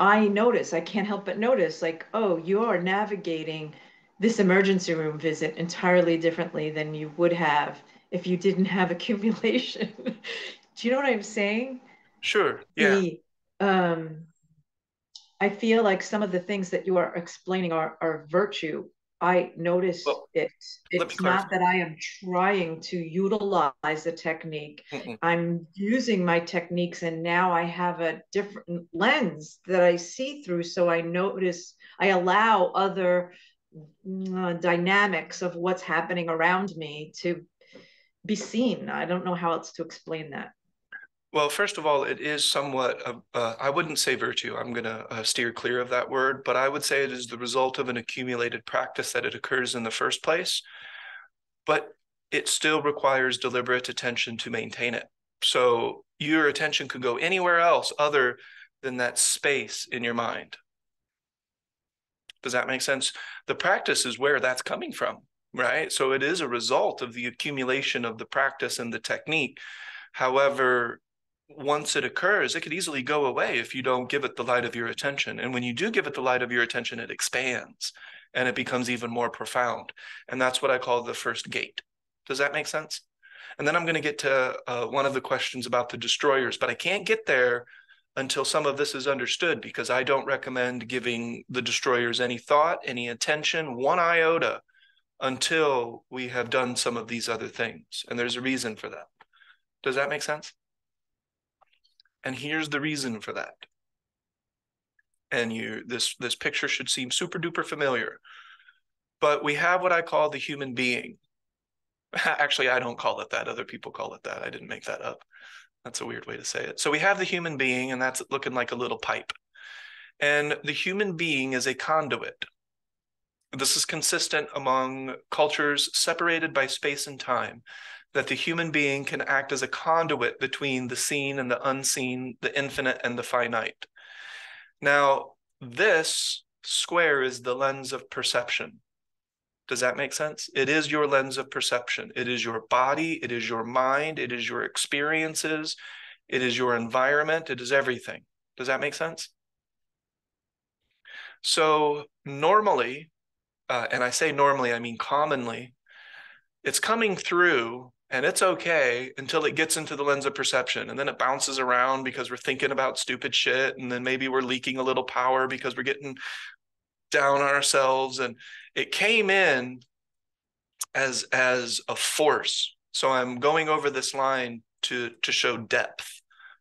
I notice, I can't help but notice, like, oh, you're navigating this emergency room visit entirely differently than you would have if you didn't have accumulation. Do you know what I'm saying? Sure. Yeah. The, um, I feel like some of the things that you are explaining are, are virtue. I notice well, it. It's not that I am trying to utilize a technique. Mm-mm. I'm using my techniques, and now I have a different lens that I see through. So I notice, I allow other uh, dynamics of what's happening around me to be seen. I don't know how else to explain that. Well, first of all, it is somewhat, of, uh, I wouldn't say virtue. I'm going to uh, steer clear of that word, but I would say it is the result of an accumulated practice that it occurs in the first place. But it still requires deliberate attention to maintain it. So your attention could go anywhere else other than that space in your mind. Does that make sense? The practice is where that's coming from, right? So it is a result of the accumulation of the practice and the technique. However, once it occurs, it could easily go away if you don't give it the light of your attention. And when you do give it the light of your attention, it expands and it becomes even more profound. And that's what I call the first gate. Does that make sense? And then I'm going to get to uh, one of the questions about the destroyers, but I can't get there until some of this is understood because I don't recommend giving the destroyers any thought, any attention, one iota until we have done some of these other things. And there's a reason for that. Does that make sense? And here's the reason for that. And you this this picture should seem super duper familiar. But we have what I call the human being. Actually, I don't call it that. Other people call it that. I didn't make that up. That's a weird way to say it. So we have the human being, and that's looking like a little pipe. And the human being is a conduit. This is consistent among cultures separated by space and time, that the human being can act as a conduit between the seen and the unseen, the infinite and the finite. Now, this square is the lens of perception. Does that make sense? It is your lens of perception. It is your body, it is your mind, it is your experiences, it is your environment, it is everything. Does that make sense? So, normally, uh, and I say normally, I mean commonly, it's coming through and it's okay until it gets into the lens of perception and then it bounces around because we're thinking about stupid shit and then maybe we're leaking a little power because we're getting down on ourselves and it came in as as a force. So i'm going over this line to to show depth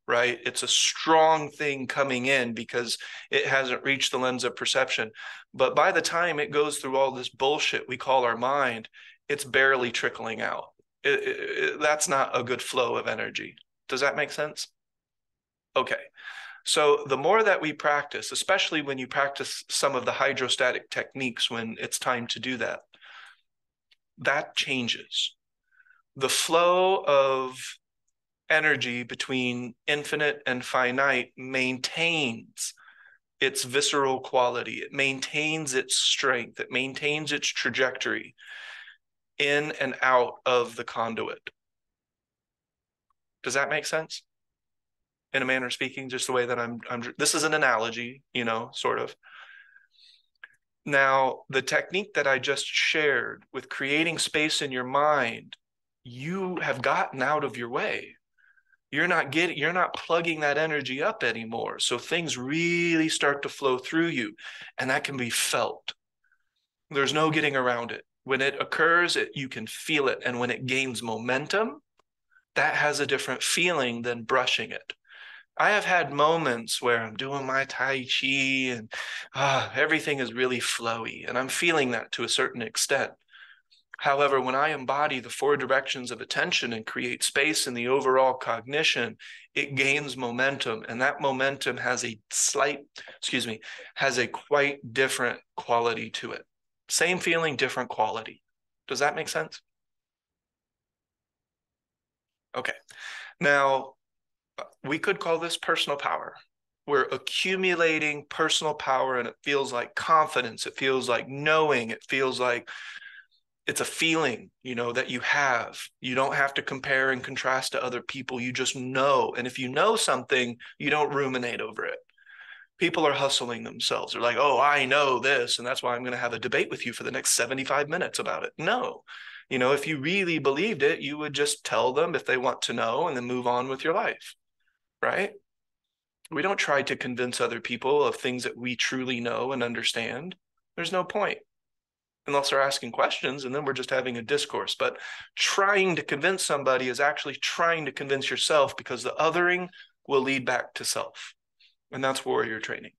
right? It's a strong thing coming in because it hasn't reached the lens of perception. But by the time it goes through all this bullshit we call our mind it's barely trickling out it, it, that's not a good flow of energy does that make sense okay so the more that we practice, especially when you practice some of the hydrostatic techniques when it's time to do that, that changes. The flow of energy between infinite and finite maintains its visceral quality. It maintains its strength. It maintains its trajectory in and out of the conduit. Does that make sense? in a manner of speaking, just the way that I'm, I'm, this is an analogy, you know, sort of. Now, the technique that I just shared with creating space in your mind, you have gotten out of your way. You're not getting, you're not plugging that energy up anymore. So things really start to flow through you, and that can be felt. There's no getting around it. When it occurs, it, you can feel it. And when it gains momentum, that has a different feeling than brushing it. I have had moments where I'm doing my Tai Chi and uh, everything is really flowy, and I'm feeling that to a certain extent. However, when I embody the four directions of attention and create space in the overall cognition, it gains momentum, and that momentum has a slight, excuse me, has a quite different quality to it. Same feeling, different quality. Does that make sense? Okay. Now, we could call this personal power. We're accumulating personal power and it feels like confidence. It feels like knowing. It feels like it's a feeling, you know, that you have. You don't have to compare and contrast to other people. You just know. And if you know something, you don't ruminate over it. People are hustling themselves. They're like, oh, I know this. And that's why I'm going to have a debate with you for the next 75 minutes about it. No. You know, if you really believed it, you would just tell them if they want to know and then move on with your life right? We don't try to convince other people of things that we truly know and understand. There's no point unless they're asking questions and then we're just having a discourse. But trying to convince somebody is actually trying to convince yourself because the othering will lead back to self. And that's warrior training.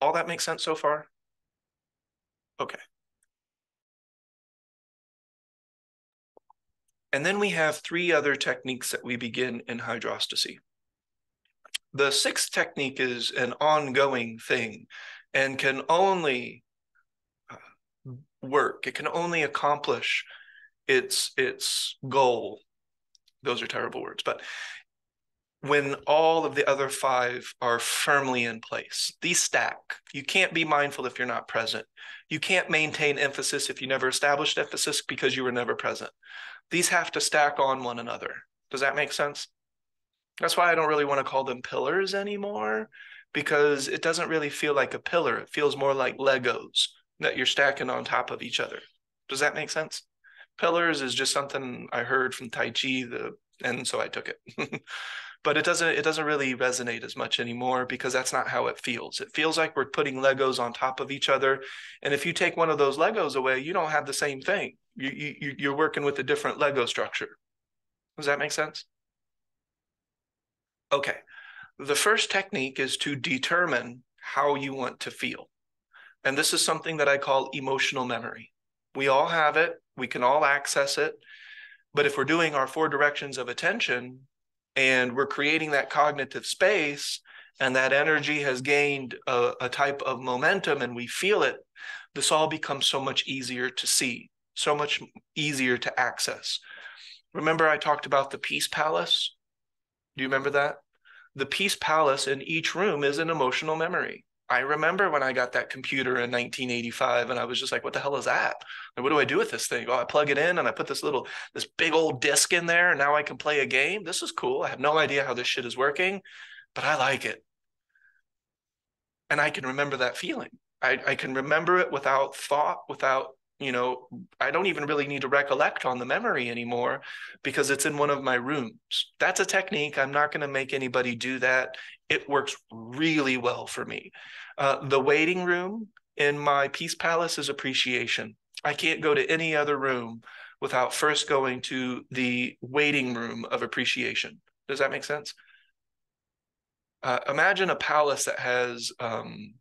All that makes sense so far? Okay. And then we have three other techniques that we begin in hydrostacy. The sixth technique is an ongoing thing and can only uh, work, it can only accomplish its, its goal. Those are terrible words, but when all of the other five are firmly in place. These stack. You can't be mindful if you're not present. You can't maintain emphasis if you never established emphasis because you were never present these have to stack on one another. Does that make sense? That's why I don't really want to call them pillars anymore because it doesn't really feel like a pillar. It feels more like Legos that you're stacking on top of each other. Does that make sense? Pillars is just something I heard from Tai Chi, the, and so I took it. but it doesn't it doesn't really resonate as much anymore because that's not how it feels. It feels like we're putting Legos on top of each other, and if you take one of those Legos away, you don't have the same thing you, you you're working with a different Lego structure. Does that make sense? Okay. The first technique is to determine how you want to feel. And this is something that I call emotional memory. We all have it, we can all access it. But if we're doing our four directions of attention and we're creating that cognitive space and that energy has gained a, a type of momentum and we feel it, this all becomes so much easier to see, so much easier to access. Remember, I talked about the Peace Palace? Do you remember that? The Peace Palace in each room is an emotional memory. I remember when I got that computer in 1985 and I was just like, what the hell is that? Like, what do I do with this thing? Oh, I plug it in and I put this little, this big old disc in there and now I can play a game. This is cool. I have no idea how this shit is working, but I like it. And I can remember that feeling. I, I can remember it without thought, without, you know, I don't even really need to recollect on the memory anymore because it's in one of my rooms. That's a technique. I'm not going to make anybody do that. It works really well for me. Uh, the waiting room in my Peace Palace is appreciation. I can't go to any other room without first going to the waiting room of appreciation. Does that make sense? Uh, imagine a palace that has um,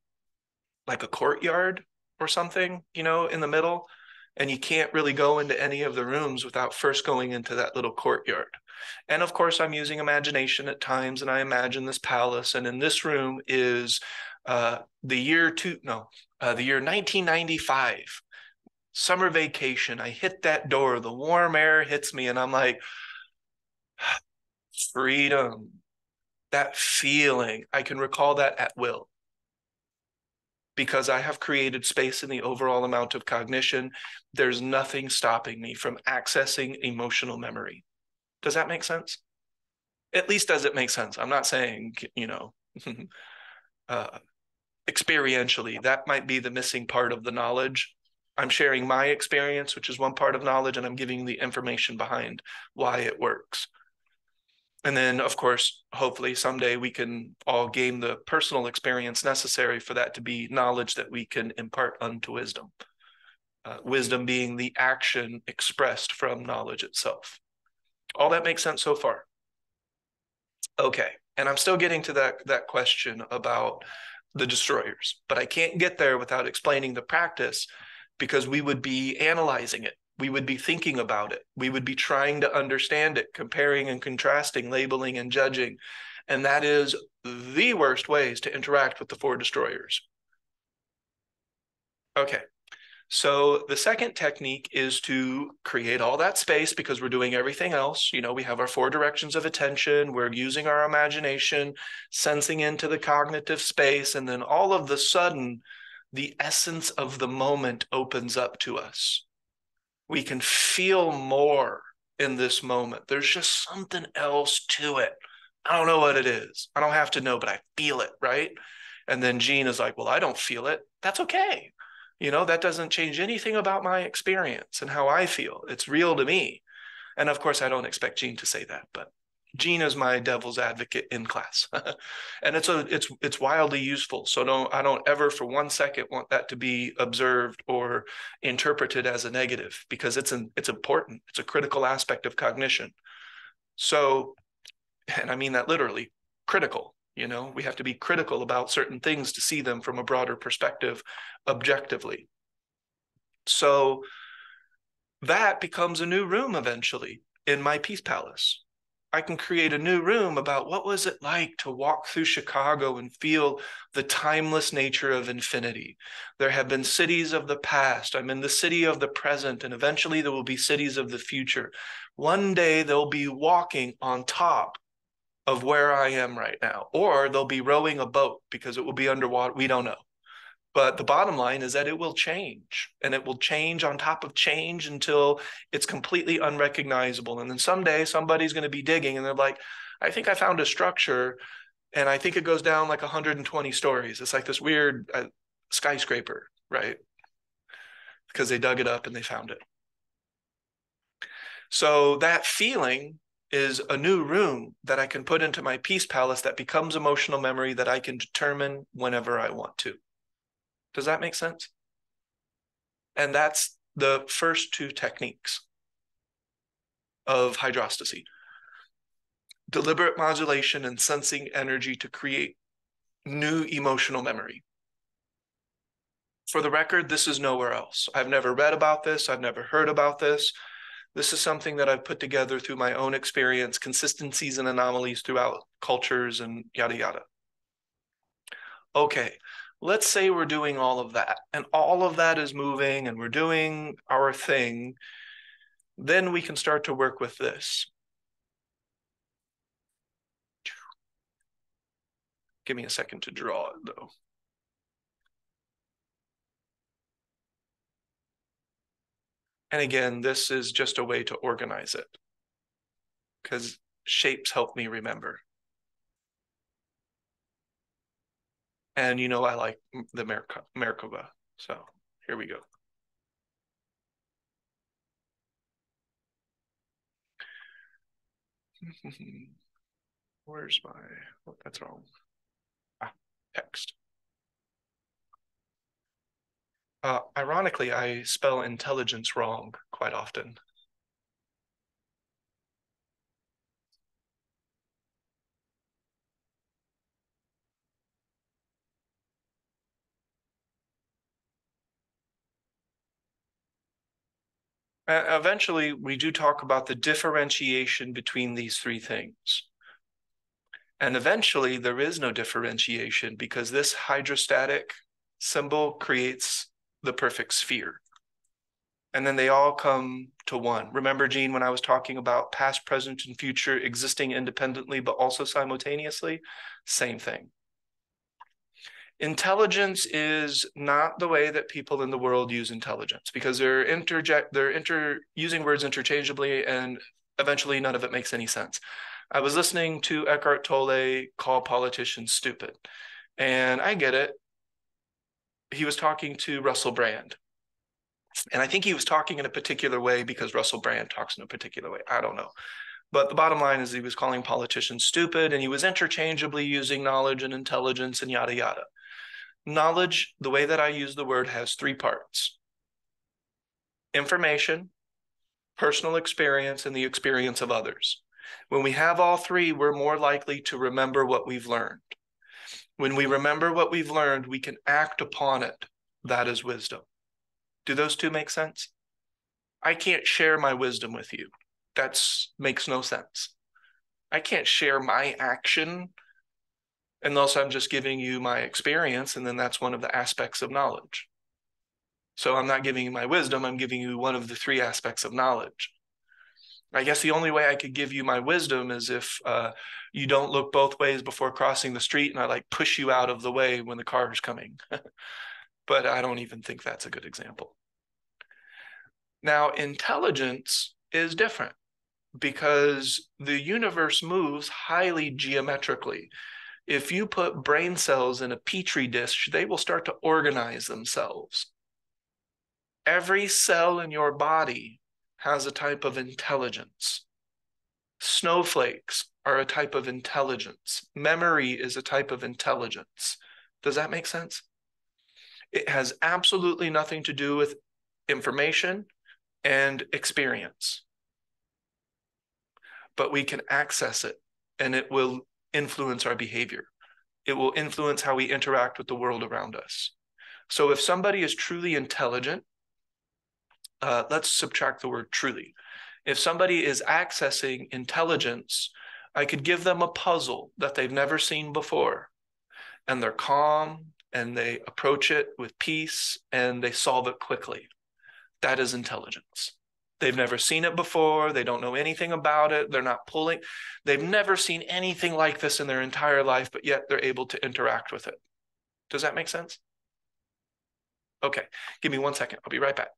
like a courtyard or something, you know, in the middle, and you can't really go into any of the rooms without first going into that little courtyard. And of course, I'm using imagination at times, and I imagine this palace, and in this room is uh, the year two, no, uh, the year 1995, summer vacation. I hit that door, the warm air hits me, and I'm like, freedom, that feeling. I can recall that at will because I have created space in the overall amount of cognition. There's nothing stopping me from accessing emotional memory. Does that make sense? At least does it make sense? I'm not saying, you know, uh, experientially, that might be the missing part of the knowledge. I'm sharing my experience, which is one part of knowledge, and I'm giving the information behind why it works. And then, of course, hopefully someday we can all gain the personal experience necessary for that to be knowledge that we can impart unto wisdom. Uh, wisdom being the action expressed from knowledge itself. All that makes sense so far. Okay, and I'm still getting to that that question about the destroyers, but I can't get there without explaining the practice because we would be analyzing it we would be thinking about it. We would be trying to understand it, comparing and contrasting, labeling and judging. And that is the worst ways to interact with the four destroyers. Okay. So the second technique is to create all that space because we're doing everything else. You know, we have our four directions of attention, we're using our imagination, sensing into the cognitive space, and then all of the sudden, the essence of the moment opens up to us we can feel more in this moment. There's just something else to it. I don't know what it is. I don't have to know, but I feel it, right? And then Gene is like, Well, I don't feel it. That's okay. You know, that doesn't change anything about my experience and how I feel. It's real to me. And of course, I don't expect Gene to say that, but Gene is my devil's advocate in class, and it's a it's it's wildly useful. So don't I don't ever for one second want that to be observed or interpreted as a negative because it's an it's important. It's a critical aspect of cognition. So, and I mean that literally, critical. You know, we have to be critical about certain things to see them from a broader perspective, objectively. So that becomes a new room eventually in my peace palace I can create a new room about what was it like to walk through Chicago and feel the timeless nature of infinity. There have been cities of the past. I'm in the city of the present, and eventually there will be cities of the future. One day they'll be walking on top of where I am right now, or they'll be rowing a boat because it will be underwater. We don't know. But the bottom line is that it will change and it will change on top of change until it's completely unrecognizable. And then someday somebody's going to be digging and they're like, I think I found a structure and I think it goes down like 120 stories. It's like this weird uh, skyscraper, right? Because they dug it up and they found it. So that feeling is a new room that I can put into my peace palace that becomes emotional memory that I can determine whenever I want to. Does that make sense? And that's the first two techniques of hydrostacy. deliberate modulation and sensing energy to create new emotional memory. For the record, this is nowhere else. I've never read about this. I've never heard about this. This is something that I've put together through my own experience, consistencies and anomalies throughout cultures and yada yada. Okay, let's say we're doing all of that and all of that is moving and we're doing our thing. Then we can start to work with this. Give me a second to draw it though. And again, this is just a way to organize it because shapes help me remember. And you know, I like the Merkaba. So here we go. Where's my, oh, that's wrong. Ah, text. Uh, ironically, I spell intelligence wrong quite often. Eventually, we do talk about the differentiation between these three things. And eventually, there is no differentiation because this hydrostatic symbol creates the perfect sphere. And then they all come to one. Remember, Gene, when I was talking about past, present, and future existing independently, but also simultaneously? Same thing. Intelligence is not the way that people in the world use intelligence because they're interject they're inter using words interchangeably and eventually none of it makes any sense. I was listening to Eckhart Tolle call politicians stupid. And I get it he was talking to Russell Brand. And I think he was talking in a particular way because Russell Brand talks in a particular way. I don't know. But the bottom line is he was calling politicians stupid and he was interchangeably using knowledge and intelligence and yada yada. Knowledge, the way that I use the word, has three parts information, personal experience, and the experience of others. When we have all three, we're more likely to remember what we've learned. When we remember what we've learned, we can act upon it. That is wisdom. Do those two make sense? I can't share my wisdom with you. That makes no sense. I can't share my action unless I'm just giving you my experience, and then that's one of the aspects of knowledge. So I'm not giving you my wisdom, I'm giving you one of the three aspects of knowledge. I guess the only way I could give you my wisdom is if uh, you don't look both ways before crossing the street and I like push you out of the way when the car is coming. but I don't even think that's a good example. Now, intelligence is different because the universe moves highly geometrically. If you put brain cells in a petri dish, they will start to organize themselves. Every cell in your body has a type of intelligence. Snowflakes are a type of intelligence. Memory is a type of intelligence. Does that make sense? It has absolutely nothing to do with information and experience. But we can access it and it will influence our behavior. It will influence how we interact with the world around us. So if somebody is truly intelligent, uh, let's subtract the word truly. If somebody is accessing intelligence, I could give them a puzzle that they've never seen before, and they're calm and they approach it with peace and they solve it quickly. That is intelligence. They've never seen it before. They don't know anything about it. They're not pulling. They've never seen anything like this in their entire life, but yet they're able to interact with it. Does that make sense? Okay, give me one second. I'll be right back.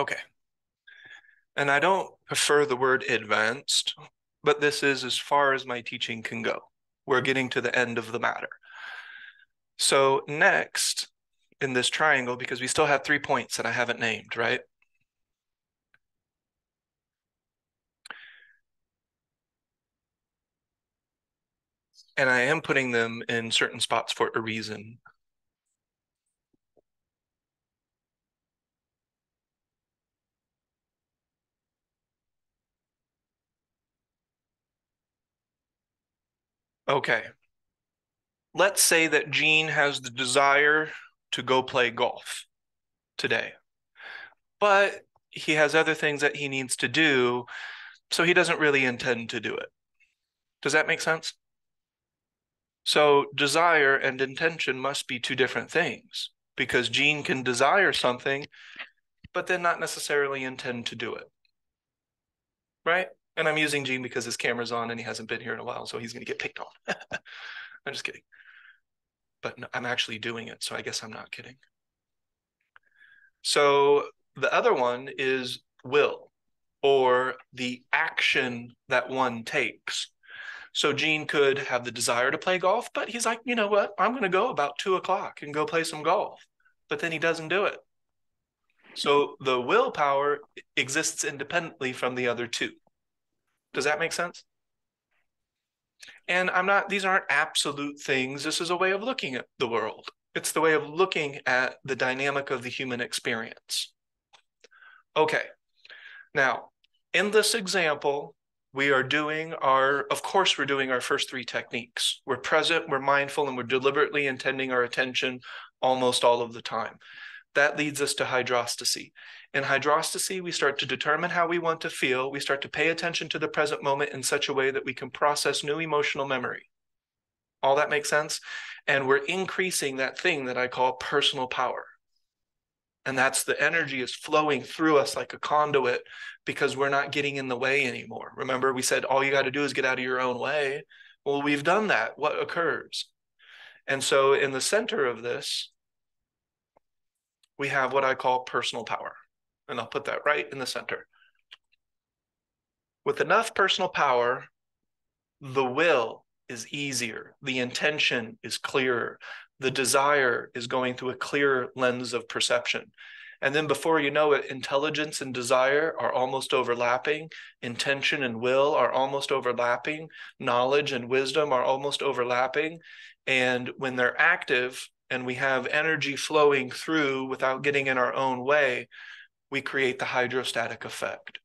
Okay. And I don't prefer the word advanced, but this is as far as my teaching can go. We're getting to the end of the matter. So next in this triangle, because we still have three points that I haven't named, right? And I am putting them in certain spots for a reason. Okay. Let's say that Gene has the desire to go play golf today, but he has other things that he needs to do, so he doesn't really intend to do it. Does that make sense? So desire and intention must be two different things because Gene can desire something, but then not necessarily intend to do it. Right? And I'm using Gene because his camera's on and he hasn't been here in a while, so he's going to get picked on. I'm just kidding. But no, I'm actually doing it, so I guess I'm not kidding. So the other one is will or the action that one takes. So Gene could have the desire to play golf, but he's like, you know what? I'm going to go about two o'clock and go play some golf. But then he doesn't do it. So the willpower exists independently from the other two. Does that make sense? And I'm not, these aren't absolute things. This is a way of looking at the world. It's the way of looking at the dynamic of the human experience. Okay. Now, in this example, we are doing our, of course, we're doing our first three techniques. We're present, we're mindful, and we're deliberately intending our attention almost all of the time. That leads us to hydrostacy. In hydrostacy, we start to determine how we want to feel. We start to pay attention to the present moment in such a way that we can process new emotional memory. All that makes sense? And we're increasing that thing that I call personal power. And that's the energy is flowing through us like a conduit because we're not getting in the way anymore. Remember, we said all you got to do is get out of your own way. Well, we've done that. What occurs? And so, in the center of this, we have what I call personal power. And I'll put that right in the center. With enough personal power, the will is easier, the intention is clearer, the desire is going through a clearer lens of perception. And then before you know it, intelligence and desire are almost overlapping. Intention and will are almost overlapping. Knowledge and wisdom are almost overlapping. And when they're active and we have energy flowing through without getting in our own way, we create the hydrostatic effect.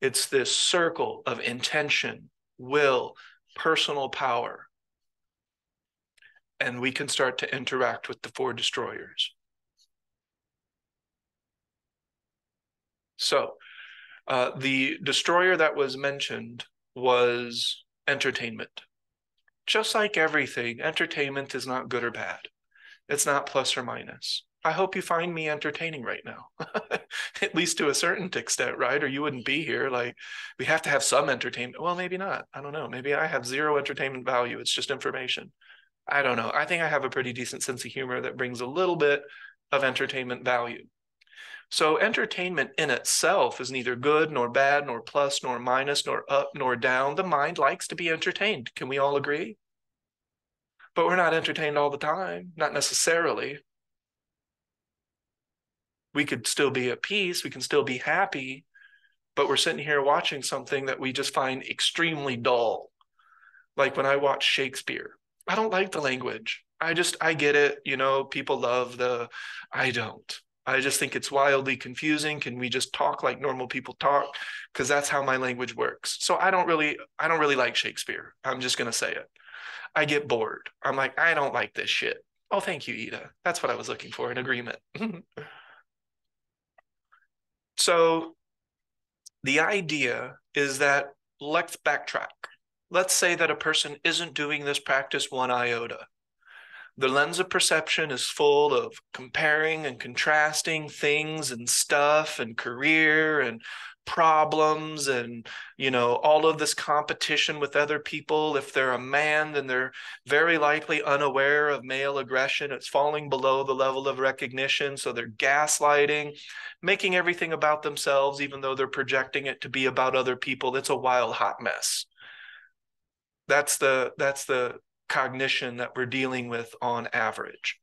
It's this circle of intention, will, personal power and we can start to interact with the four destroyers. So uh, the destroyer that was mentioned was entertainment. Just like everything, entertainment is not good or bad. It's not plus or minus. I hope you find me entertaining right now, at least to a certain extent, right? Or you wouldn't be here. Like, we have to have some entertainment. Well, maybe not. I don't know. Maybe I have zero entertainment value. It's just information. I don't know. I think I have a pretty decent sense of humor that brings a little bit of entertainment value. So entertainment in itself is neither good nor bad, nor plus, nor minus, nor up, nor down. The mind likes to be entertained. Can we all agree? But we're not entertained all the time, not necessarily. We could still be at peace, we can still be happy, but we're sitting here watching something that we just find extremely dull. Like when I watch Shakespeare, I don't like the language. I just I get it, you know, people love the I don't. I just think it's wildly confusing. Can we just talk like normal people talk? Because that's how my language works. So I don't really I don't really like Shakespeare. I'm just gonna say it. I get bored. I'm like, I don't like this shit. Oh, thank you, Ida. That's what I was looking for, an agreement. so the idea is that let's backtrack. Let's say that a person isn't doing this practice one iota. The lens of perception is full of comparing and contrasting things and stuff and career and problems and you know all of this competition with other people. If they're a man then they're very likely unaware of male aggression. It's falling below the level of recognition so they're gaslighting making everything about themselves even though they're projecting it to be about other people. It's a wild hot mess. That's the that's the cognition that we're dealing with on average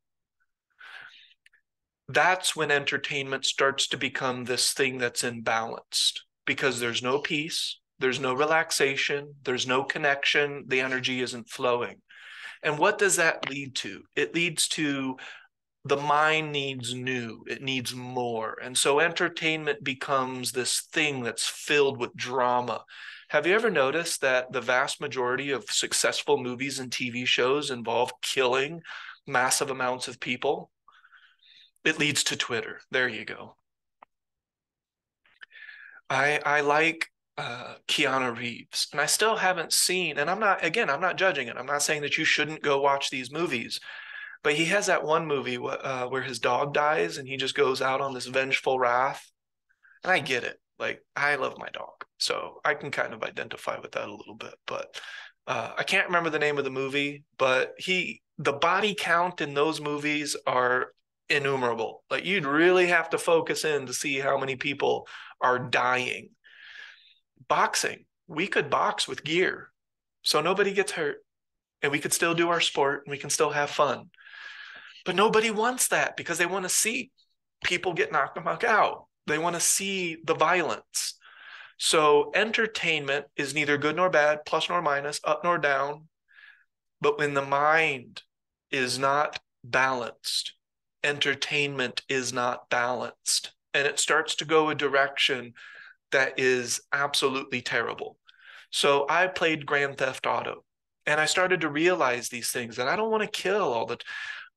that's when entertainment starts to become this thing that's imbalanced because there's no peace, there's no relaxation, there's no connection, the energy isn't flowing. And what does that lead to? It leads to the mind needs new, it needs more. And so entertainment becomes this thing that's filled with drama. Have you ever noticed that the vast majority of successful movies and TV shows involve killing massive amounts of people? It leads to Twitter. There you go. I I like uh, Keanu Reeves, and I still haven't seen. And I'm not again. I'm not judging it. I'm not saying that you shouldn't go watch these movies, but he has that one movie uh, where his dog dies, and he just goes out on this vengeful wrath. And I get it. Like I love my dog, so I can kind of identify with that a little bit. But uh, I can't remember the name of the movie, but he the body count in those movies are innumerable. Like you'd really have to focus in to see how many people are dying. Boxing, we could box with gear so nobody gets hurt and we could still do our sport and we can still have fun. But nobody wants that because they want to see people get knocked the fuck out. They want to see the violence. So entertainment is neither good nor bad, plus nor minus, up nor down. But when the mind is not balanced, entertainment is not balanced and it starts to go a direction that is absolutely terrible. So I played Grand Theft Auto and I started to realize these things that I don't want to kill all the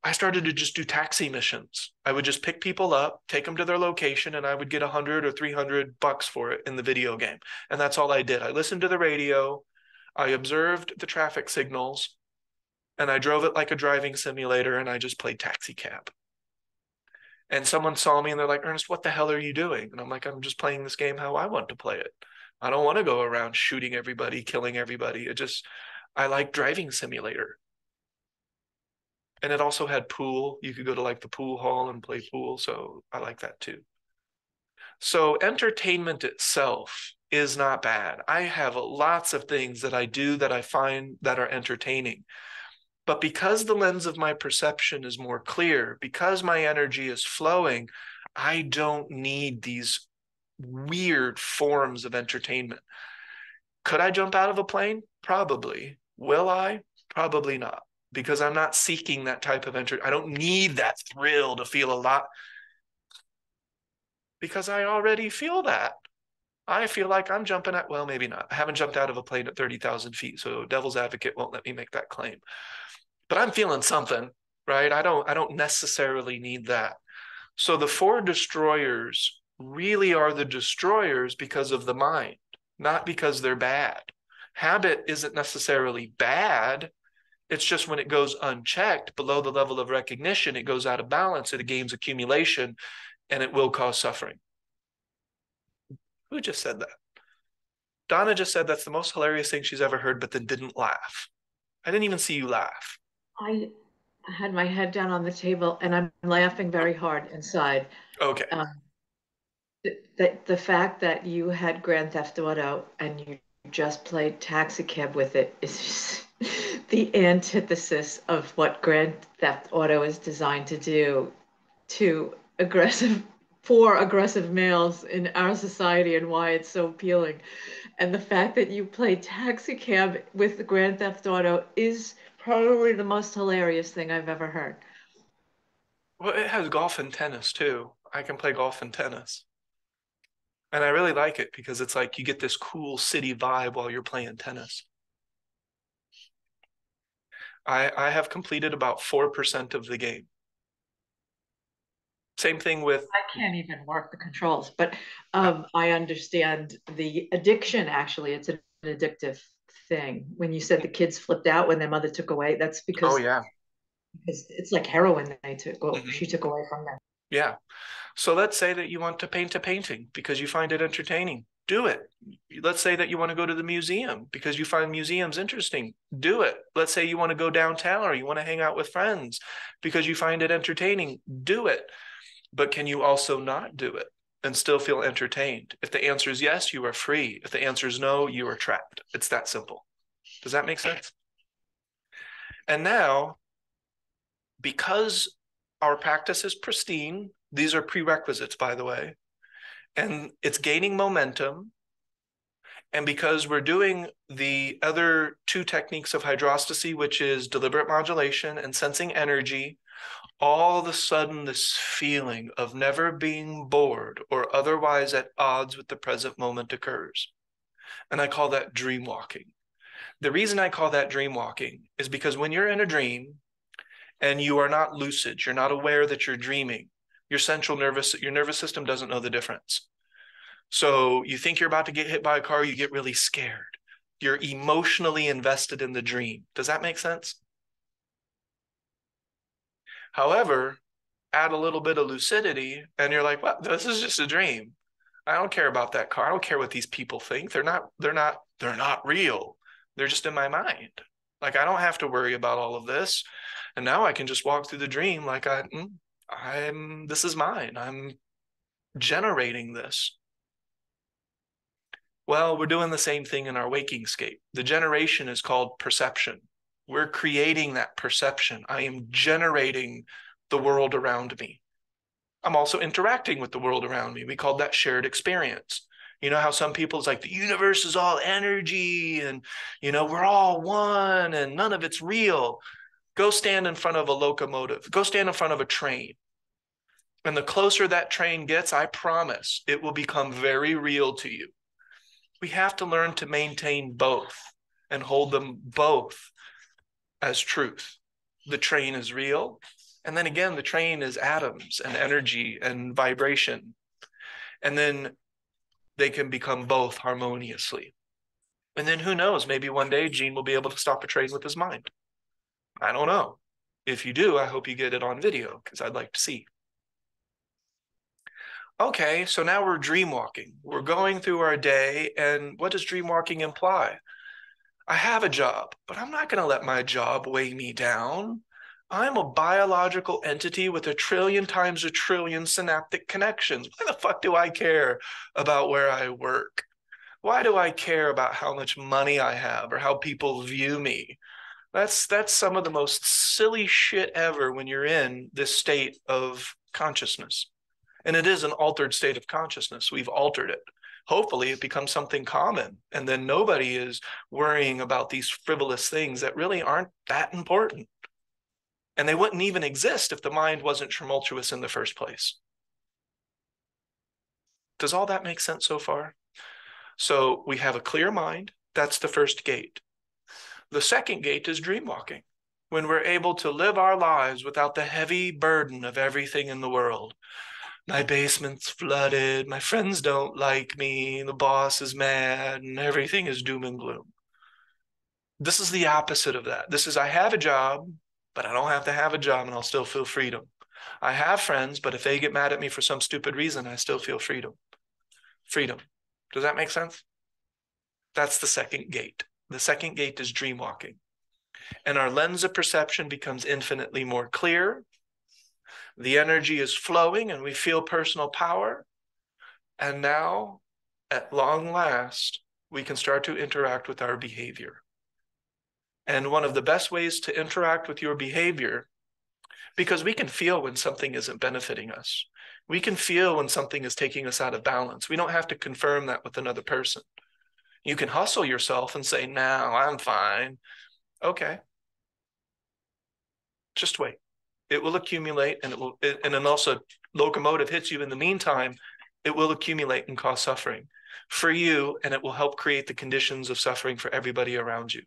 I started to just do taxi missions. I would just pick people up, take them to their location, and I would get a hundred or three hundred bucks for it in the video game. And that's all I did. I listened to the radio, I observed the traffic signals, and I drove it like a driving simulator, and I just played taxi cab and someone saw me and they're like, Ernest, what the hell are you doing? And I'm like, I'm just playing this game how I want to play it. I don't want to go around shooting everybody, killing everybody. It just, I like driving simulator. And it also had pool. You could go to like the pool hall and play pool. So I like that too. So entertainment itself is not bad. I have lots of things that I do that I find that are entertaining. But because the lens of my perception is more clear, because my energy is flowing, I don't need these weird forms of entertainment. Could I jump out of a plane? Probably. Will I? Probably not, because I'm not seeking that type of entertainment. I don't need that thrill to feel a lot because I already feel that. I feel like I'm jumping at, well, maybe not. I haven't jumped out of a plane at 30,000 feet, so devil's advocate won't let me make that claim but I'm feeling something, right? I don't I don't necessarily need that. So the four destroyers really are the destroyers because of the mind, not because they're bad. Habit isn't necessarily bad. It's just when it goes unchecked below the level of recognition, it goes out of balance, it gains accumulation, and it will cause suffering. Who just said that? Donna just said that's the most hilarious thing she's ever heard, but then didn't laugh. I didn't even see you laugh. I had my head down on the table and I'm laughing very hard inside. Okay. Um, the, the, the fact that you had Grand Theft Auto and you just played Taxi Cab with it is the antithesis of what Grand Theft Auto is designed to do to aggressive for aggressive males in our society and why it's so appealing. And the fact that you play Taxi Cab with the Grand Theft Auto is probably the most hilarious thing I've ever heard. Well, it has golf and tennis too. I can play golf and tennis. And I really like it because it's like you get this cool city vibe while you're playing tennis. I I have completed about 4% of the game. Same thing with I can't even work the controls, but um, I understand the addiction actually. It's an addictive thing when you said the kids flipped out when their mother took away that's because oh yeah because it's like heroin they took mm-hmm. she took away from them yeah so let's say that you want to paint a painting because you find it entertaining do it. Let's say that you want to go to the museum because you find museums interesting. Do it. Let's say you want to go downtown or you want to hang out with friends because you find it entertaining. Do it. But can you also not do it and still feel entertained? If the answer is yes, you are free. If the answer is no, you are trapped. It's that simple. Does that make sense? And now, because our practice is pristine, these are prerequisites, by the way, and it's gaining momentum. And because we're doing the other two techniques of hydrostacy, which is deliberate modulation and sensing energy, all of a sudden this feeling of never being bored or otherwise at odds with the present moment occurs. And I call that dream walking. The reason I call that dream walking is because when you're in a dream and you are not lucid, you're not aware that you're dreaming, your central nervous your nervous system doesn't know the difference so you think you're about to get hit by a car you get really scared you're emotionally invested in the dream does that make sense however add a little bit of lucidity and you're like well this is just a dream i don't care about that car i don't care what these people think they're not they're not they're not real they're just in my mind like i don't have to worry about all of this and now i can just walk through the dream like i mm, I'm this is mine. I'm generating this. Well, we're doing the same thing in our waking state. The generation is called perception. We're creating that perception. I am generating the world around me. I'm also interacting with the world around me. We call that shared experience. You know how some people's like the universe is all energy and you know we're all one and none of it's real. Go stand in front of a locomotive. Go stand in front of a train. And the closer that train gets, I promise it will become very real to you. We have to learn to maintain both and hold them both as truth. The train is real. And then again, the train is atoms and energy and vibration. And then they can become both harmoniously. And then who knows, maybe one day Gene will be able to stop a train with his mind. I don't know. If you do, I hope you get it on video because I'd like to see okay, so now we're dream walking. We're going through our day, and what does dream walking imply? I have a job, but I'm not going to let my job weigh me down. I'm a biological entity with a trillion times a trillion synaptic connections. Why the fuck do I care about where I work? Why do I care about how much money I have or how people view me? That's that's some of the most silly shit ever when you're in this state of consciousness. And it is an altered state of consciousness. We've altered it. Hopefully, it becomes something common. And then nobody is worrying about these frivolous things that really aren't that important. And they wouldn't even exist if the mind wasn't tumultuous in the first place. Does all that make sense so far? So we have a clear mind. That's the first gate. The second gate is dream walking, when we're able to live our lives without the heavy burden of everything in the world my basement's flooded, my friends don't like me, the boss is mad, and everything is doom and gloom. This is the opposite of that. This is I have a job, but I don't have to have a job and I'll still feel freedom. I have friends, but if they get mad at me for some stupid reason, I still feel freedom. Freedom. Does that make sense? That's the second gate. The second gate is dream walking. And our lens of perception becomes infinitely more clear the energy is flowing and we feel personal power. And now, at long last, we can start to interact with our behavior. And one of the best ways to interact with your behavior, because we can feel when something isn't benefiting us, we can feel when something is taking us out of balance. We don't have to confirm that with another person. You can hustle yourself and say, No, I'm fine. Okay. Just wait it will accumulate and it will and then also locomotive hits you in the meantime it will accumulate and cause suffering for you and it will help create the conditions of suffering for everybody around you.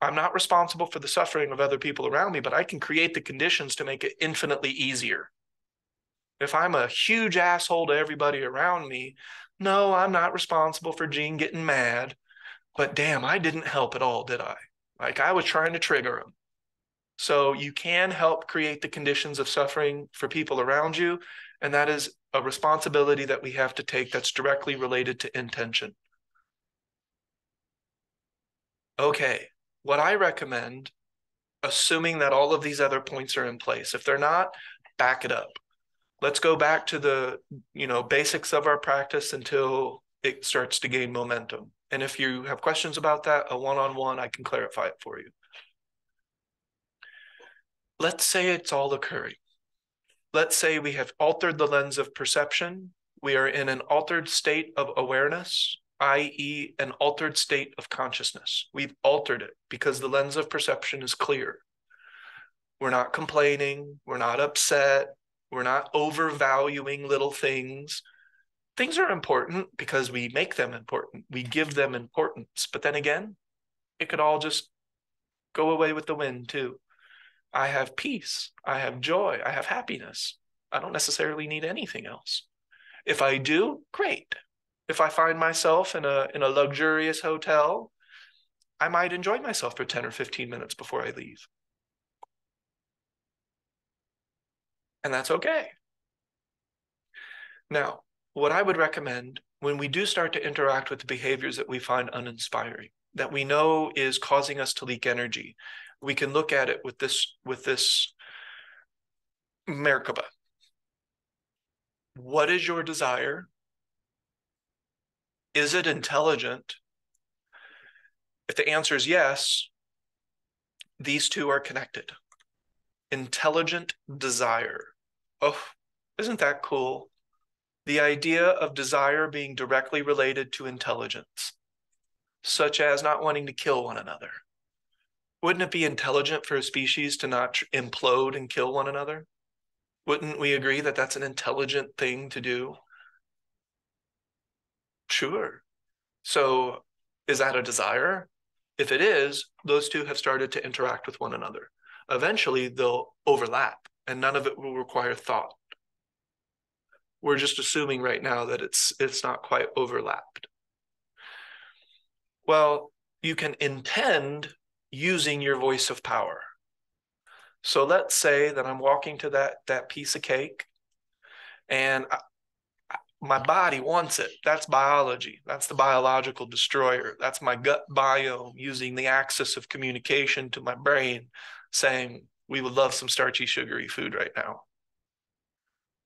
I'm not responsible for the suffering of other people around me but i can create the conditions to make it infinitely easier. If i'm a huge asshole to everybody around me no i'm not responsible for gene getting mad but damn i didn't help at all did i? Like i was trying to trigger him So you can help create the conditions of suffering for people around you. And that is a responsibility that we have to take that's directly related to intention. Okay, what I recommend, assuming that all of these other points are in place, if they're not, back it up. Let's go back to the, you know, basics of our practice until it starts to gain momentum. And if you have questions about that, a one-on-one, I can clarify it for you. Let's say it's all occurring. Let's say we have altered the lens of perception. We are in an altered state of awareness, i.e., an altered state of consciousness. We've altered it because the lens of perception is clear. We're not complaining. We're not upset. We're not overvaluing little things. Things are important because we make them important. We give them importance. But then again, it could all just go away with the wind too. I have peace. I have joy. I have happiness. I don't necessarily need anything else. If I do, great. If I find myself in a in a luxurious hotel, I might enjoy myself for 10 or 15 minutes before I leave. And that's okay. Now, what I would recommend when we do start to interact with the behaviors that we find uninspiring, that we know is causing us to leak energy, we can look at it with this with this Merkaba. What is your desire? Is it intelligent? If the answer is yes, these two are connected. Intelligent desire. Oh, isn't that cool? The idea of desire being directly related to intelligence, such as not wanting to kill one another wouldn't it be intelligent for a species to not implode and kill one another? Wouldn't we agree that that's an intelligent thing to do? Sure. So is that a desire? If it is, those two have started to interact with one another. Eventually, they'll overlap and none of it will require thought. We're just assuming right now that it's it's not quite overlapped. Well, you can intend using your voice of power. So let's say that I'm walking to that that piece of cake and I, my body wants it. That's biology. That's the biological destroyer. That's my gut biome using the axis of communication to my brain saying, we would love some starchy, sugary food right now.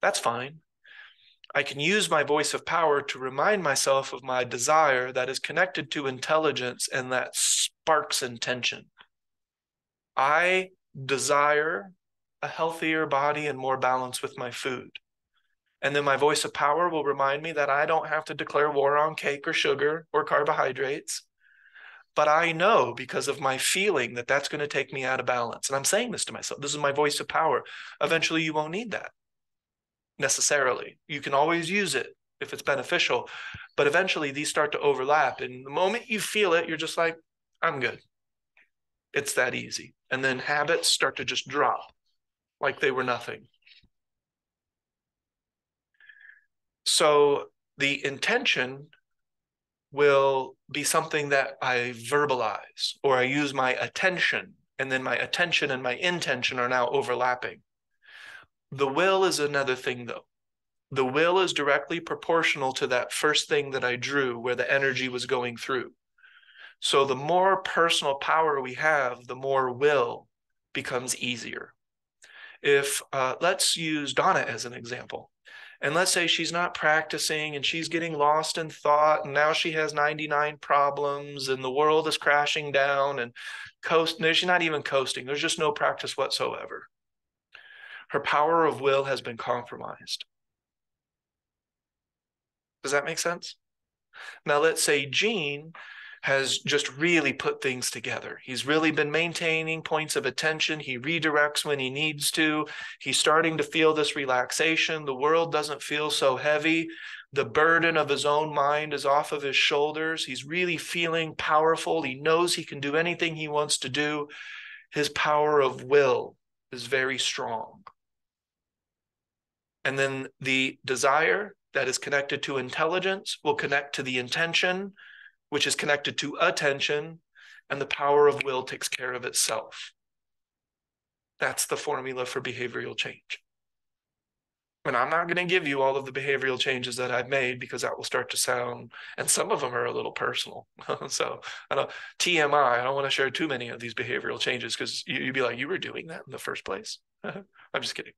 That's fine. I can use my voice of power to remind myself of my desire that is connected to intelligence and that sparks intention. I desire a healthier body and more balance with my food. And then my voice of power will remind me that I don't have to declare war on cake or sugar or carbohydrates. But I know because of my feeling that that's going to take me out of balance. And I'm saying this to myself. This is my voice of power. Eventually, you won't need that necessarily. You can always use it if it's beneficial, but eventually these start to overlap. And the moment you feel it, you're just like, I'm good. It's that easy. And then habits start to just drop like they were nothing. So the intention will be something that I verbalize or I use my attention, and then my attention and my intention are now overlapping. The will is another thing, though. The will is directly proportional to that first thing that I drew where the energy was going through. So the more personal power we have, the more will becomes easier. If uh, let's use Donna as an example. And let's say she's not practicing and she's getting lost in thought, and now she has 99 problems, and the world is crashing down and coast. No, she's not even coasting. There's just no practice whatsoever her power of will has been compromised. Does that make sense? Now, let's say Gene has just really put things together. He's really been maintaining points of attention. He redirects when he needs to. He's starting to feel this relaxation. The world doesn't feel so heavy. The burden of his own mind is off of his shoulders. He's really feeling powerful. He knows he can do anything he wants to do. His power of will is very strong. And then the desire that is connected to intelligence will connect to the intention, which is connected to attention, and the power of will takes care of itself. That's the formula for behavioral change. And I'm not going to give you all of the behavioral changes that I've made because that will start to sound, and some of them are a little personal. so I don't TMI. I don't want to share too many of these behavioral changes because you, would be like, you were doing that in the first place. I'm just kidding.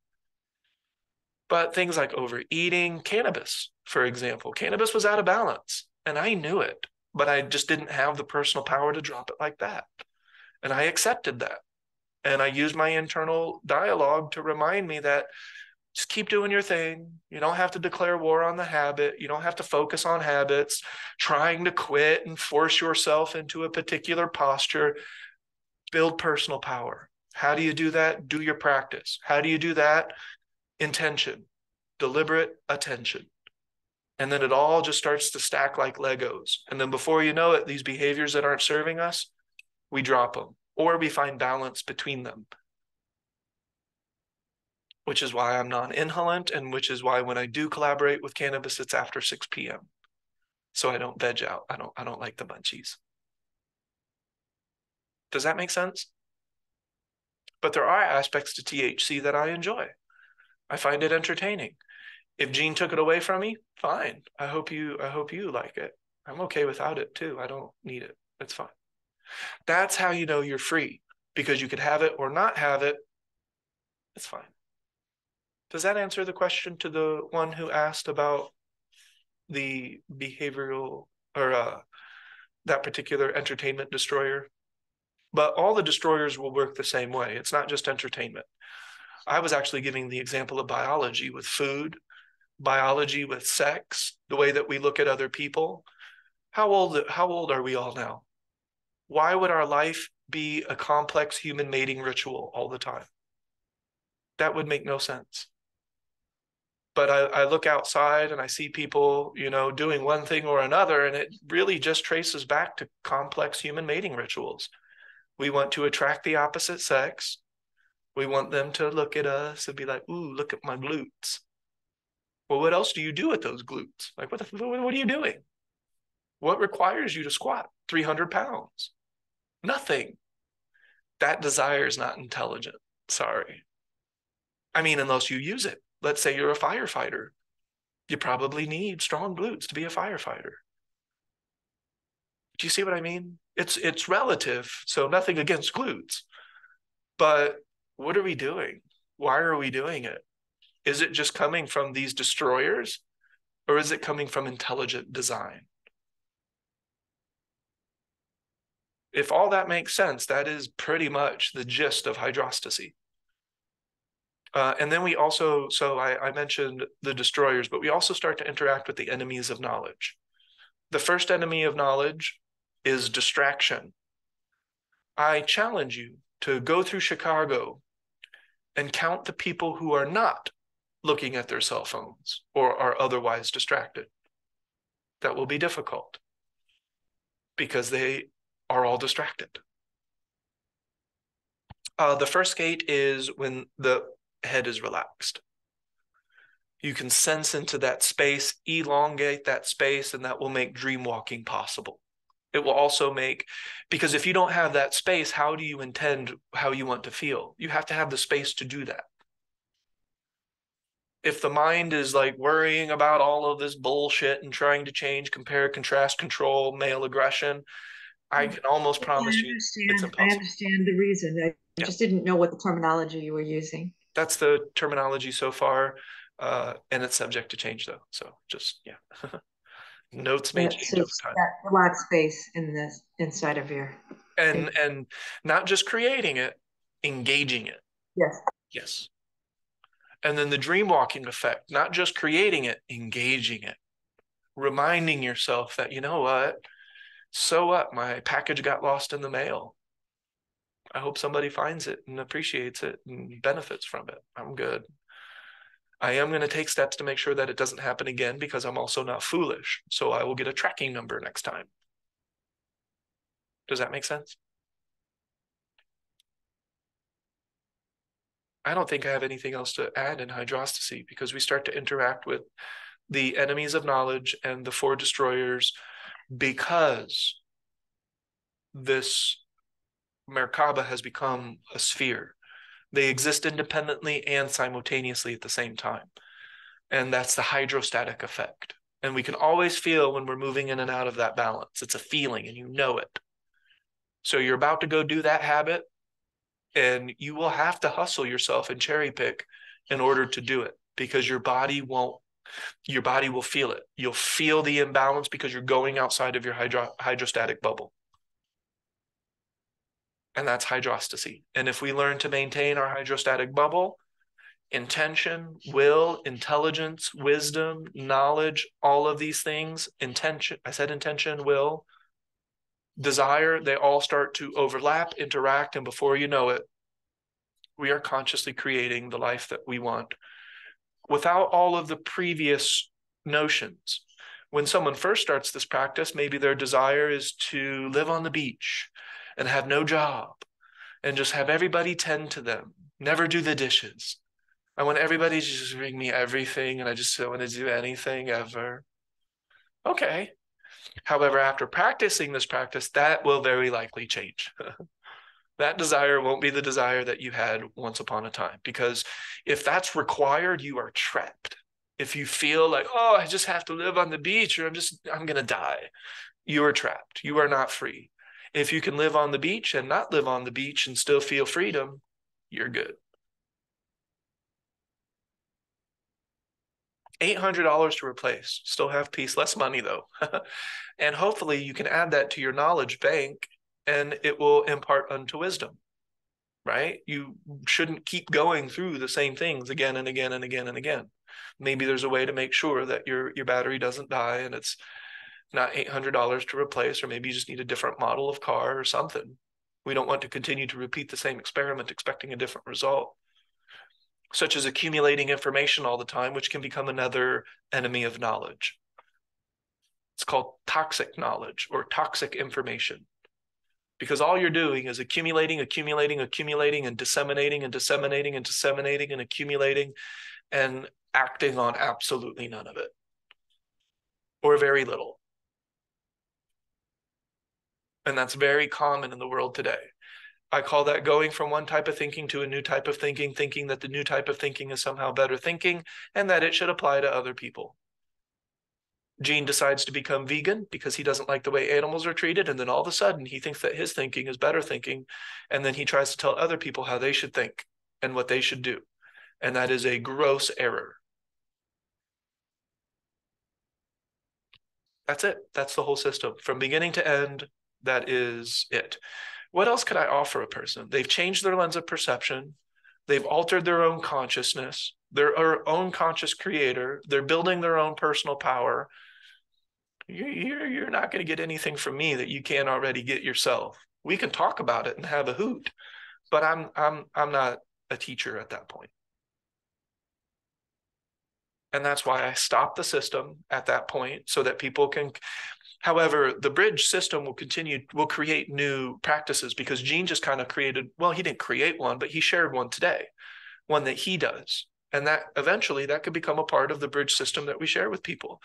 But things like overeating, cannabis, for example, cannabis was out of balance, and I knew it, but I just didn't have the personal power to drop it like that, and I accepted that, and I used my internal dialogue to remind me that just keep doing your thing. You don't have to declare war on the habit. You don't have to focus on habits, trying to quit and force yourself into a particular posture. Build personal power. How do you do that? Do your practice. How do you do that? Intention, deliberate attention. And then it all just starts to stack like Legos. And then before you know it, these behaviors that aren't serving us, we drop them or we find balance between them which is why I'm non-inhalant and which is why when I do collaborate with cannabis, it's after 6 p.m. So I don't veg out. I don't I don't like the munchies. Does that make sense? But there are aspects to THC that I enjoy. I find it entertaining. If Gene took it away from me, fine. I hope you I hope you like it. I'm okay without it too. I don't need it. It's fine. That's how you know you're free because you could have it or not have it. It's fine. Does that answer the question to the one who asked about the behavioral or uh, that particular entertainment destroyer? But all the destroyers will work the same way. It's not just entertainment. I was actually giving the example of biology with food, biology with sex, the way that we look at other people. How old how old are we all now? Why would our life be a complex human mating ritual all the time? That would make no sense but I, I, look outside and I see people, you know, doing one thing or another, and it really just traces back to complex human mating rituals. We want to attract the opposite sex. We want them to look at us and be like, "Ooh, look at my glutes." Well, what else do you do with those glutes? Like, what the, what are you doing? What requires you to squat 300 pounds? Nothing. That desire is not intelligent. Sorry. I mean, unless you use it let's say you're a firefighter. You probably need strong glutes to be a firefighter. Do you see what I mean? It's it's relative, so nothing against glutes. But what are we doing? Why are we doing it? Is it just coming from these destroyers or is it coming from intelligent design? If all that makes sense, that is pretty much the gist of hydrostacy. Uh, and then we also, so I, I mentioned the destroyers, but we also start to interact with the enemies of knowledge. The first enemy of knowledge is distraction. I challenge you to go through Chicago and count the people who are not looking at their cell phones or are otherwise distracted. That will be difficult because they are all distracted. Uh, the first gate is when the head is relaxed. You can sense into that space, elongate that space, and that will make dream walking possible. It will also make, because if you don't have that space, how do you intend how you want to feel? You have to have the space to do that. If the mind is like worrying about all of this bullshit and trying to change, compare, contrast, control, male aggression, I can almost promise you it's impossible. I understand the reason. I yeah. just didn't know what the terminology you were using that's the terminology so far, uh, and it's subject to change though. So just yeah, notes may change over time. That relaxed space in this inside of your and and not just creating it, engaging it. Yes. Yes. And then the dream walking effect, not just creating it, engaging it, reminding yourself that you know what, so what, my package got lost in the mail I hope somebody finds it and appreciates it and benefits from it. I'm good. I am going to take steps to make sure that it doesn't happen again because I'm also not foolish. So I will get a tracking number next time. Does that make sense? I don't think I have anything else to add in hydrostacy because we start to interact with the enemies of knowledge and the four destroyers because this Merkaba has become a sphere. They exist independently and simultaneously at the same time. And that's the hydrostatic effect. And we can always feel when we're moving in and out of that balance. It's a feeling and you know it. So you're about to go do that habit and you will have to hustle yourself and cherry pick in order to do it because your body won't your body will feel it. You'll feel the imbalance because you're going outside of your hydro, hydrostatic bubble. And that's hydrostacy. And if we learn to maintain our hydrostatic bubble, intention, will, intelligence, wisdom, knowledge, all of these things, intention, I said intention, will, desire, they all start to overlap, interact, and before you know it, we are consciously creating the life that we want without all of the previous notions. When someone first starts this practice, maybe their desire is to live on the beach and have no job and just have everybody tend to them, never do the dishes. I want everybody to just bring me everything and I just don't want to do anything ever. Okay. However, after practicing this practice, that will very likely change. that desire won't be the desire that you had once upon a time. Because if that's required, you are trapped. If you feel like, oh, I just have to live on the beach or I'm just, I'm going to die, you are trapped. You are not free. If you can live on the beach and not live on the beach and still feel freedom, you're good. $800 to replace, still have peace, less money though. and hopefully you can add that to your knowledge bank and it will impart unto wisdom right you shouldn't keep going through the same things again and again and again and again maybe there's a way to make sure that your your battery doesn't die and it's not $800 to replace or maybe you just need a different model of car or something. We don't want to continue to repeat the same experiment expecting a different result. Such as accumulating information all the time which can become another enemy of knowledge. It's called toxic knowledge or toxic information. Because all you're doing is accumulating, accumulating, accumulating, and disseminating and disseminating and disseminating and accumulating and acting on absolutely none of it. Or very little. And that's very common in the world today. I call that going from one type of thinking to a new type of thinking, thinking that the new type of thinking is somehow better thinking and that it should apply to other people. Gene decides to become vegan because he doesn't like the way animals are treated. And then all of a sudden, he thinks that his thinking is better thinking. And then he tries to tell other people how they should think and what they should do. And that is a gross error. That's it. That's the whole system. From beginning to end, that is it. What else could I offer a person? They've changed their lens of perception. They've altered their own consciousness. They're their own conscious creator. They're building their own personal power you're, not going to get anything from me that you can't already get yourself. We can talk about it and have a hoot, but I'm I'm I'm not a teacher at that point. And that's why I stopped the system at that point so that people can However, the bridge system will continue, will create new practices because Gene just kind of created, well, he didn't create one, but he shared one today, one that he does. And that eventually that could become a part of the bridge system that we share with people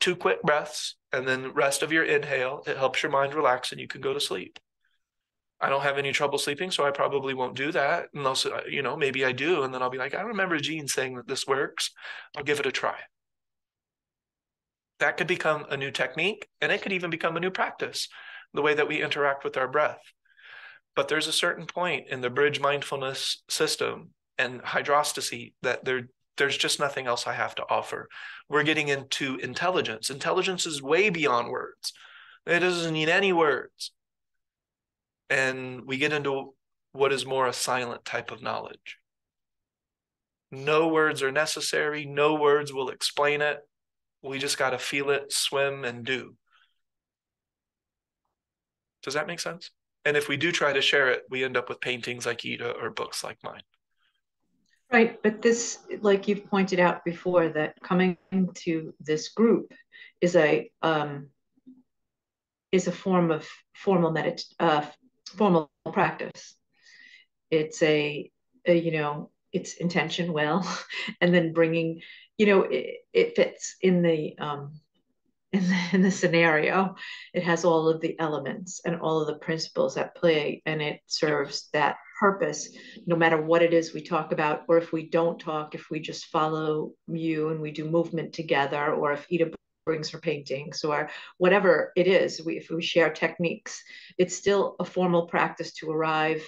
two quick breaths and then the rest of your inhale. It helps your mind relax and you can go to sleep. I don't have any trouble sleeping, so I probably won't do that unless, uh, you know, maybe I do. And then I'll be like, I remember Gene saying that this works. I'll give it a try. That could become a new technique and it could even become a new practice, the way that we interact with our breath. But there's a certain point in the bridge mindfulness system and hydrostacy that there there's just nothing else I have to offer. We're getting into intelligence. Intelligence is way beyond words. It doesn't need any words. And we get into what is more a silent type of knowledge. No words are necessary. No words will explain it. We just got to feel it, swim, and do. Does that make sense? And if we do try to share it, we end up with paintings like Ida or books like mine. Right, but this, like you've pointed out before, that coming to this group is a um, is a form of formal medit uh, formal practice. It's a, a, you know it's intention well, and then bringing you know it, it fits in the um, in the, in the scenario. It has all of the elements and all of the principles at play, and it serves that purpose, no matter what it is we talk about, or if we don't talk, if we just follow you and we do movement together, or if Ida brings her paintings, or whatever it is, we, if we share techniques, it's still a formal practice to arrive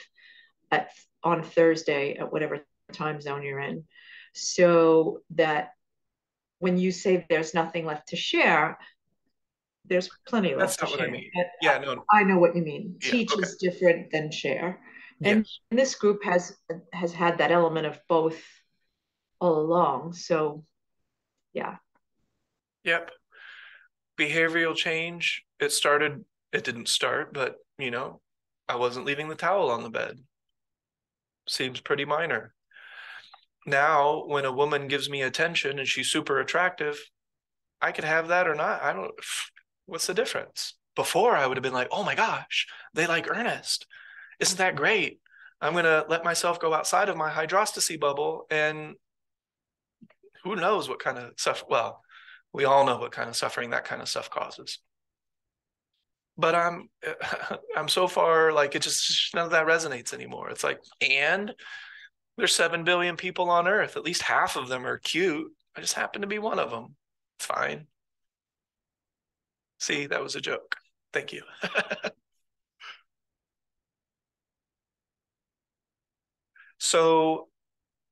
at on Thursday at whatever time zone you're in. So that when you say there's nothing left to share, there's plenty left to share. That's not what share. I mean. Yeah, no, I know what you mean. Yeah, Teach okay. is different than share. And, yes. and this group has has had that element of both all along. So yeah. Yep. Behavioral change, it started, it didn't start, but you know, I wasn't leaving the towel on the bed. Seems pretty minor. Now, when a woman gives me attention and she's super attractive, I could have that or not. I don't, what's the difference? Before I would have been like, oh my gosh, they like Ernest. Isn't that great? I'm going to let myself go outside of my hydrostacy bubble and who knows what kind of stuff. Well, we all know what kind of suffering that kind of stuff causes. But I'm I'm so far like it just none of that resonates anymore. It's like, and there's seven billion people on Earth. At least half of them are cute. I just happen to be one of them. Fine. See, that was a joke. Thank you. so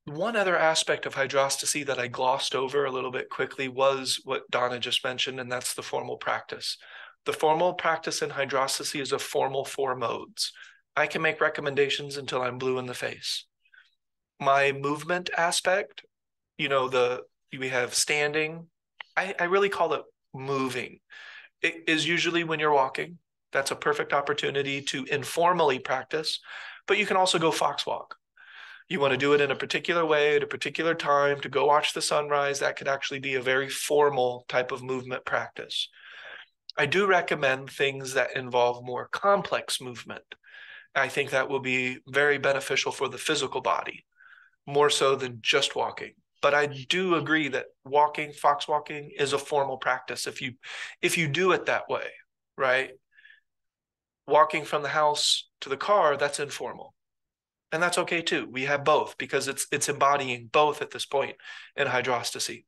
one other aspect of hydrostacy that I glossed over a little bit quickly was what Donna just mentioned, and that's the formal practice. The formal practice in hydrostacy is a formal four modes. I can make recommendations until I'm blue in the face. My movement aspect, you know, the we have standing. I, I really call it moving. It is usually when you're walking. That's a perfect opportunity to informally practice, but you can also go fox walk you want to do it in a particular way at a particular time to go watch the sunrise, that could actually be a very formal type of movement practice. I do recommend things that involve more complex movement. I think that will be very beneficial for the physical body, more so than just walking. But I do agree that walking, fox walking, is a formal practice if you if you do it that way, right? Walking from the house to the car, that's informal and that's okay too. We have both because it's it's embodying both at this point in hydrostacy.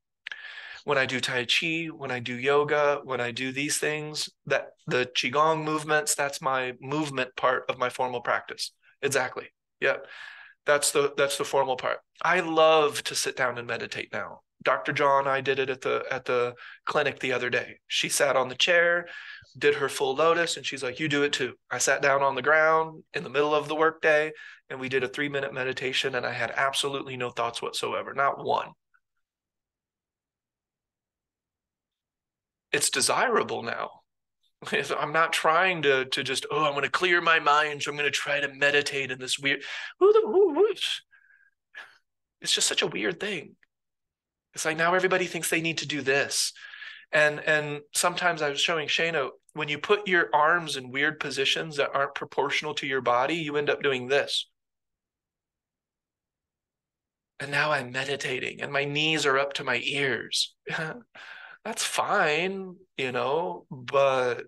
When I do Tai Chi, when I do yoga, when I do these things, that the Qigong movements, that's my movement part of my formal practice. Exactly. Yeah. That's the that's the formal part. I love to sit down and meditate now. Dr. John, I did it at the at the clinic the other day. She sat on the chair, did her full lotus, and she's like, "You do it too." I sat down on the ground in the middle of the workday, and we did a three minute meditation, and I had absolutely no thoughts whatsoever, not one. It's desirable now. I'm not trying to to just oh I'm going to clear my mind, so I'm going to try to meditate in this weird. It's just such a weird thing. It's like now everybody thinks they need to do this. And and sometimes I was showing Shana, when you put your arms in weird positions that aren't proportional to your body, you end up doing this. And now I'm meditating and my knees are up to my ears. That's fine, you know, but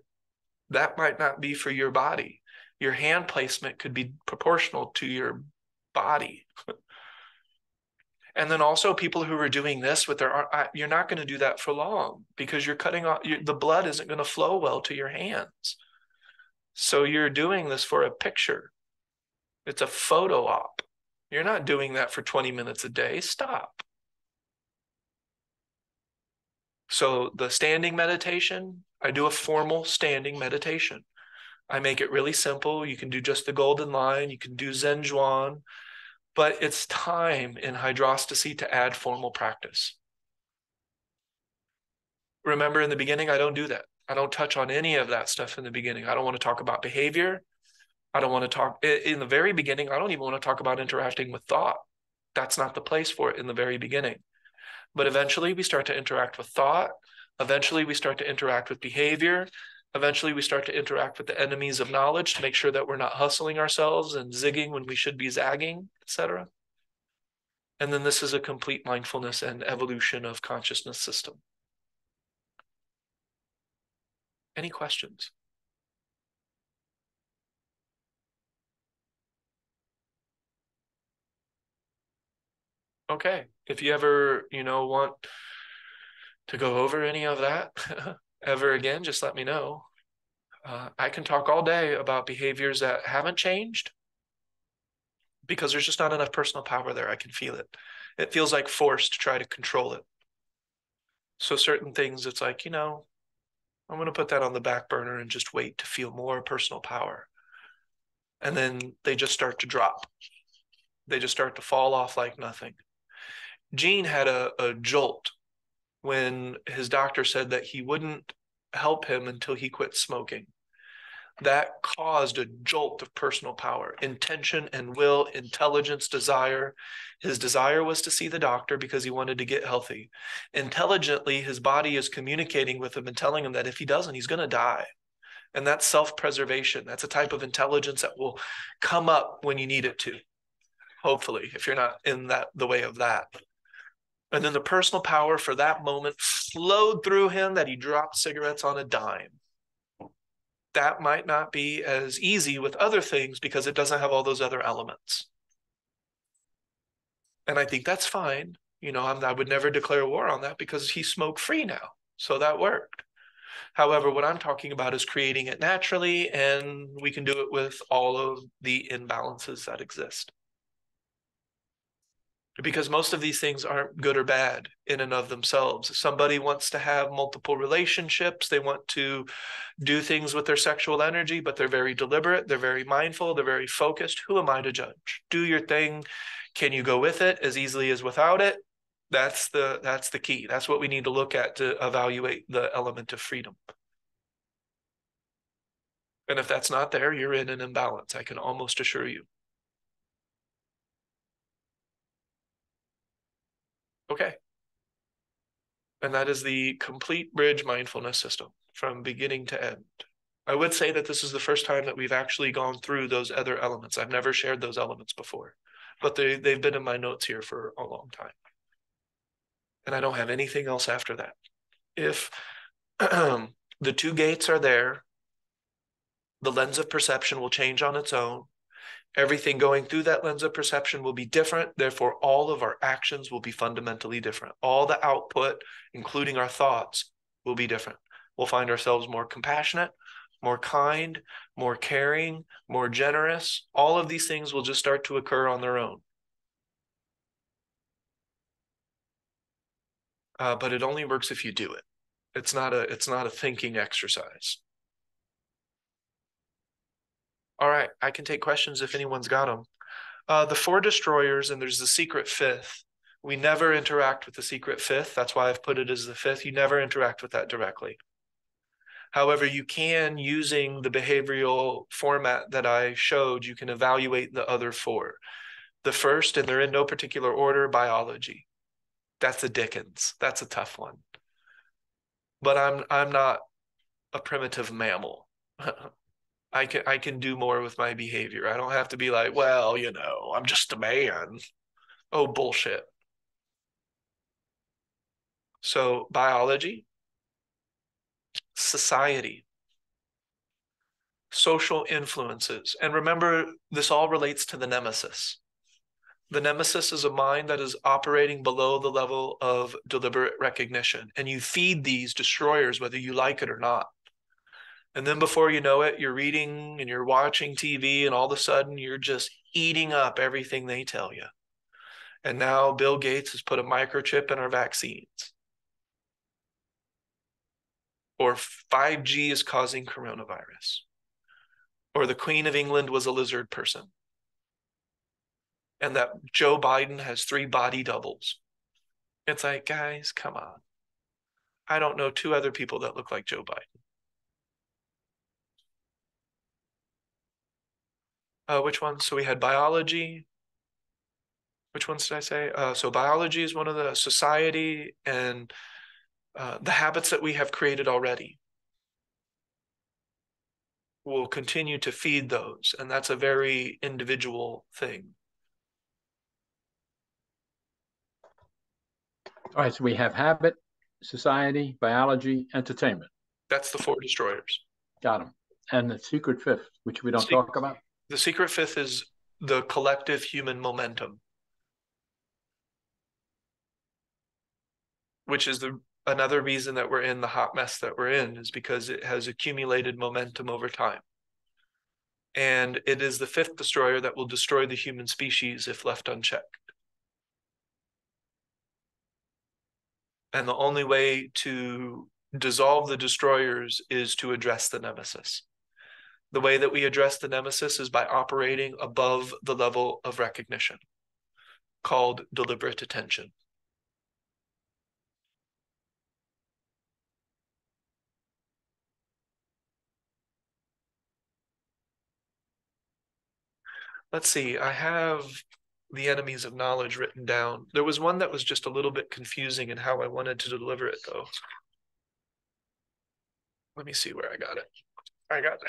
that might not be for your body. Your hand placement could be proportional to your body. And then also people who are doing this with their arm, you're not going to do that for long because you're cutting off the blood isn't going to flow well to your hands. So you're doing this for a picture. It's a photo op. You're not doing that for 20 minutes a day. Stop. So the standing meditation, I do a formal standing meditation. I make it really simple. You can do just the golden line, you can do Zhan Zhuang, but it's time in hydrostacy to add formal practice. Remember in the beginning, I don't do that. I don't touch on any of that stuff in the beginning. I don't want to talk about behavior. I don't want to talk in the very beginning. I don't even want to talk about interacting with thought. That's not the place for it in the very beginning. But eventually we start to interact with thought. Eventually we start to interact with behavior. Eventually we start to interact with the enemies of knowledge to make sure that we're not hustling ourselves and zigging when we should be zagging, etc. And then this is a complete mindfulness and evolution of consciousness system. Any questions? Okay. If you ever, you know, want to go over any of that ever again, just let me know. Uh, I can talk all day about behaviors that haven't changed because there's just not enough personal power there. I can feel it. It feels like force to try to control it. So certain things, it's like, you know, I'm going to put that on the back burner and just wait to feel more personal power. And then they just start to drop. They just start to fall off like nothing. Gene had a, a jolt when his doctor said that he wouldn't help him until he quit smoking that caused a jolt of personal power, intention and will, intelligence, desire. His desire was to see the doctor because he wanted to get healthy. Intelligently, his body is communicating with him and telling him that if he doesn't, he's going to die. And that's self preservation. That's a type of intelligence that will come up when you need it to, hopefully, if you're not in that the way of that. And then the personal power for that moment flowed through him that he dropped cigarettes on a dime that might not be as easy with other things because it doesn't have all those other elements. And I think that's fine. You know, I'm, i would never declare war on that because he's smoke free now. So that worked. However, what I'm talking about is creating it naturally, and we can do it with all of the imbalances that exist because most of these things aren't good or bad in and of themselves. If somebody wants to have multiple relationships, they want to do things with their sexual energy, but they're very deliberate, they're very mindful, they're very focused. Who am I to judge? Do your thing. Can you go with it as easily as without it? That's the that's the key. That's what we need to look at to evaluate the element of freedom. And if that's not there, you're in an imbalance. I can almost assure you. Okay. And that is the complete bridge mindfulness system from beginning to end. I would say that this is the first time that we've actually gone through those other elements. I've never shared those elements before, but they, they've been in my notes here for a long time. And I don't have anything else after that. If the two gates are there, the lens of perception will change on its own. Everything going through that lens of perception will be different. Therefore, all of our actions will be fundamentally different. All the output, including our thoughts, will be different. We'll find ourselves more compassionate, more kind, more caring, more generous. All of these things will just start to occur on their own. Uh, but it only works if you do it. It's not a it's not a thinking exercise. All right, I can take questions if anyone's got them. Uh, the four destroyers, and there's the secret fifth. We never interact with the secret fifth. That's why I've put it as the fifth. You never interact with that directly. However, you can, using the behavioral format that I showed, you can evaluate the other four. The first, and they're in no particular order, biology. That's a Dickens. That's a tough one. But I'm I'm not a primitive mammal. I can I can do more with my behavior. I don't have to be like, well, you know, I'm just a man. Oh, bullshit. So, biology, society, social influences. And remember, this all relates to the nemesis. The nemesis is a mind that is operating below the level of deliberate recognition. And you feed these destroyers whether you like it or not. And then before you know it, you're reading and you're watching TV, and all of a sudden you're just eating up everything they tell you. And now Bill Gates has put a microchip in our vaccines. Or 5G is causing coronavirus. Or the Queen of England was a lizard person. And that Joe Biden has three body doubles. It's like, guys, come on. I don't know two other people that look like Joe Biden. Uh, which ones? So we had biology. Which ones did I say? Uh, so biology is one of the society and uh, the habits that we have created already. We'll continue to feed those, and that's a very individual thing. All right, so we have habit, society, biology, entertainment. That's the four destroyers. Got them. And the secret fifth, which we don't talk about. The secret fifth is the collective human momentum. which is the another reason that we're in the hot mess that we're in is because it has accumulated momentum over time. And it is the fifth destroyer that will destroy the human species if left unchecked. And the only way to dissolve the destroyers is to address the nemesis. The way that we address the nemesis is by operating above the level of recognition, called deliberate attention. Let's see, I have the enemies of knowledge written down. There was one that was just a little bit confusing in how I wanted to deliver it, though. Let me see where I got it. I got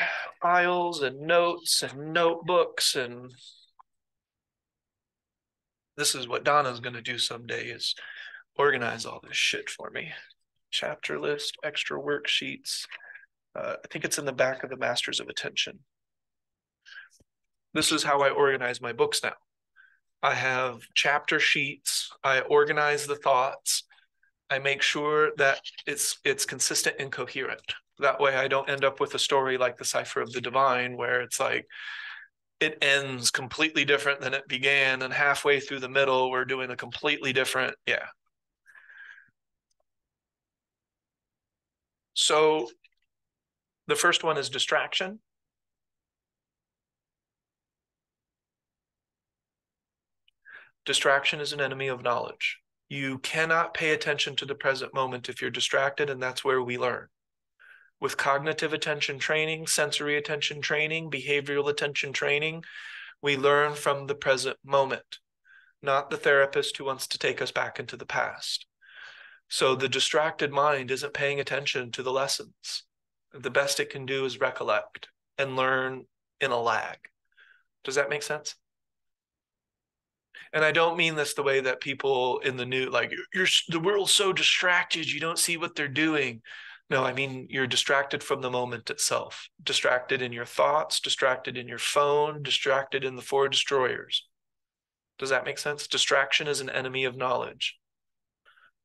files and notes and notebooks and this is what Donna's going to do someday is organize all this shit for me. Chapter list, extra worksheets. Uh, I think it's in the back of the Masters of Attention. This is how I organize my books now. I have chapter sheets. I organize the thoughts. I make sure that it's it's consistent and coherent. That way I don't end up with a story like the Cipher of the Divine where it's like it ends completely different than it began and halfway through the middle we're doing a completely different yeah. So the first one is distraction. Distraction is an enemy of knowledge. You cannot pay attention to the present moment if you're distracted, and that's where we learn. With cognitive attention training, sensory attention training, behavioral attention training, we learn from the present moment, not the therapist who wants to take us back into the past. So the distracted mind isn't paying attention to the lessons. The best it can do is recollect and learn in a lag. Does that make sense? and I don't mean this the way that people in the new like you're the world's so distracted you don't see what they're doing. No, I mean you're distracted from the moment itself, distracted in your thoughts, distracted in your phone, distracted in the four destroyers. Does that make sense? Distraction is an enemy of knowledge.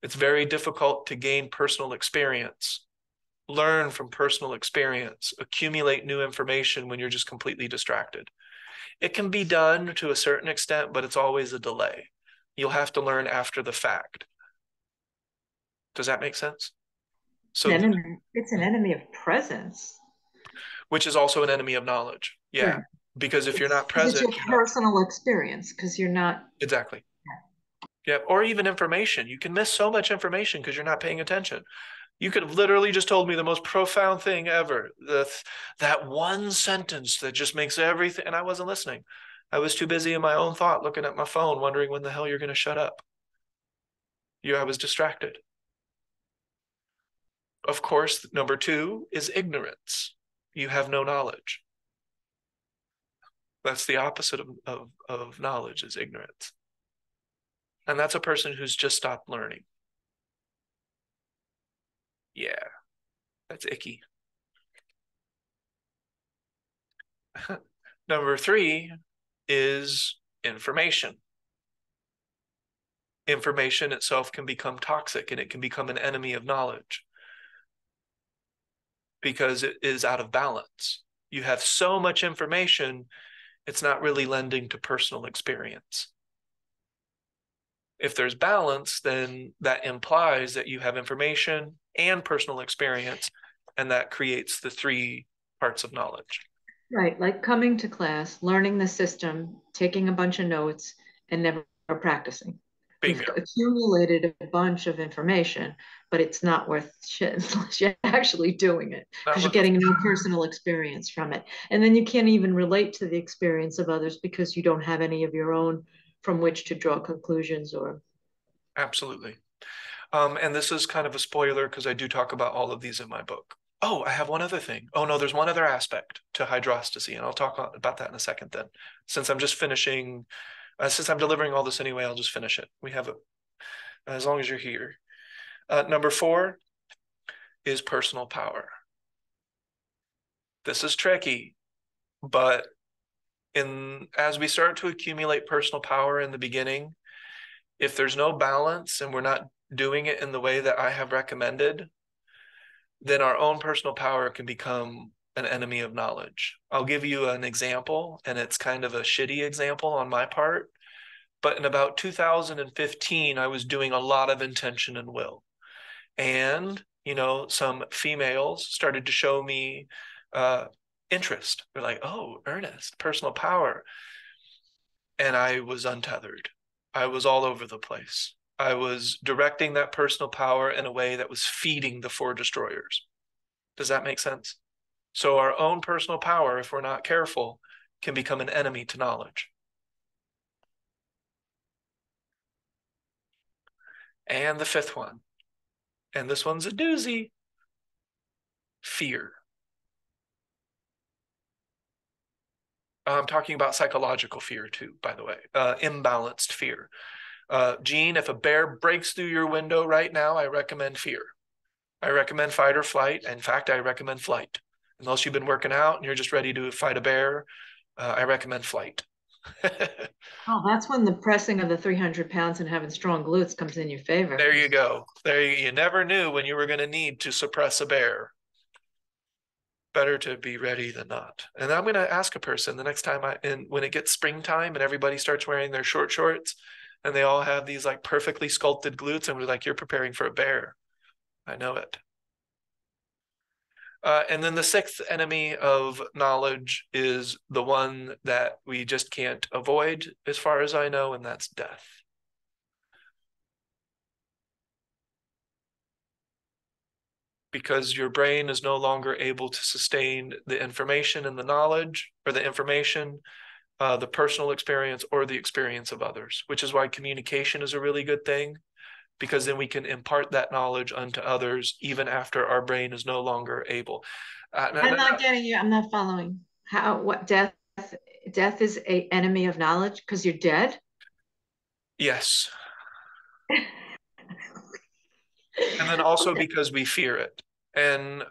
It's very difficult to gain personal experience, learn from personal experience, accumulate new information when you're just completely distracted. It can be done to a certain extent, but it's always a delay. You'll have to learn after the fact. Does that make sense? So enemy, it's an enemy of presence, which is also an enemy of knowledge. Yeah, yeah. because if you're not present, it's your personal not... experience because you're not exactly. Yeah. yeah, or even information. You can miss so much information because you're not paying attention. You could have literally just told me the most profound thing ever. The, that one sentence that just makes everything, and I wasn't listening. I was too busy in my own thought, looking at my phone, wondering when the hell you're going to shut up. You, I was distracted. Of course, number two is ignorance. You have no knowledge. That's the opposite of, of, of knowledge is ignorance. And that's a person who's just stopped learning. Yeah, that's icky. Number three is information. Information itself can become toxic and it can become an enemy of knowledge because it is out of balance. You have so much information, it's not really lending to personal experience if there's balance, then that implies that you have information and personal experience, and that creates the three parts of knowledge. Right, like coming to class, learning the system, taking a bunch of notes, and never practicing. Bingo. You've accumulated a bunch of information, but it's not worth shit unless you're actually doing it because you're getting no personal experience from it. And then you can't even relate to the experience of others because you don't have any of your own from which to draw conclusions or absolutely. Um, and this is kind of a spoiler because i do talk about all of these in my book. Oh i have one other thing. Oh no there's one other aspect to hydrostacy and i'll talk about that in a second then. Since i'm just finishing uh, since i'm delivering all this anyway i'll just finish it. We have it as long as you're here uh, number four is personal power this is tricky but in as we start to accumulate personal power in the beginning, if there's no balance and we're not doing it in the way that I have recommended, then our own personal power can become an enemy of knowledge. I'll give you an example, and it's kind of a shitty example on my part. But in about 2015, I was doing a lot of intention and will. And, you know, some females started to show me uh, interest. They're like, oh, Ernest, personal power. And I was untethered. I was all over the place. I was directing that personal power in a way that was feeding the four destroyers. Does that make sense? So, our own personal power, if we're not careful, can become an enemy to knowledge. And the fifth one, and this one's a doozy fear. I'm talking about psychological fear too, by the way, uh, imbalanced fear. Uh, Gene, if a bear breaks through your window right now, I recommend fear. I recommend fight or flight. In fact, I recommend flight. Unless you've been working out and you're just ready to fight a bear, uh, I recommend flight. oh, that's when the pressing of the 300 pounds and having strong glutes comes in your favor. There you go. There you, you never knew when you were going to need to suppress a bear better to be ready than not. And I'm going to ask a person the next time I, and when it gets springtime and everybody starts wearing their short shorts and they all have these like perfectly sculpted glutes, and we're like, you're preparing for a bear. I know it. Uh, and then the sixth enemy of knowledge is the one that we just can't avoid, as far as I know, and that's death. because your brain is no longer able to sustain the information and the knowledge or the information, uh, the personal experience or the experience of others, which is why communication is a really good thing because then we can impart that knowledge unto others even after our brain is no longer able. Uh, I'm not getting you. I'm not following. How, what death? Death is a enemy of knowledge because you're dead? Yes. and then also because we fear it. And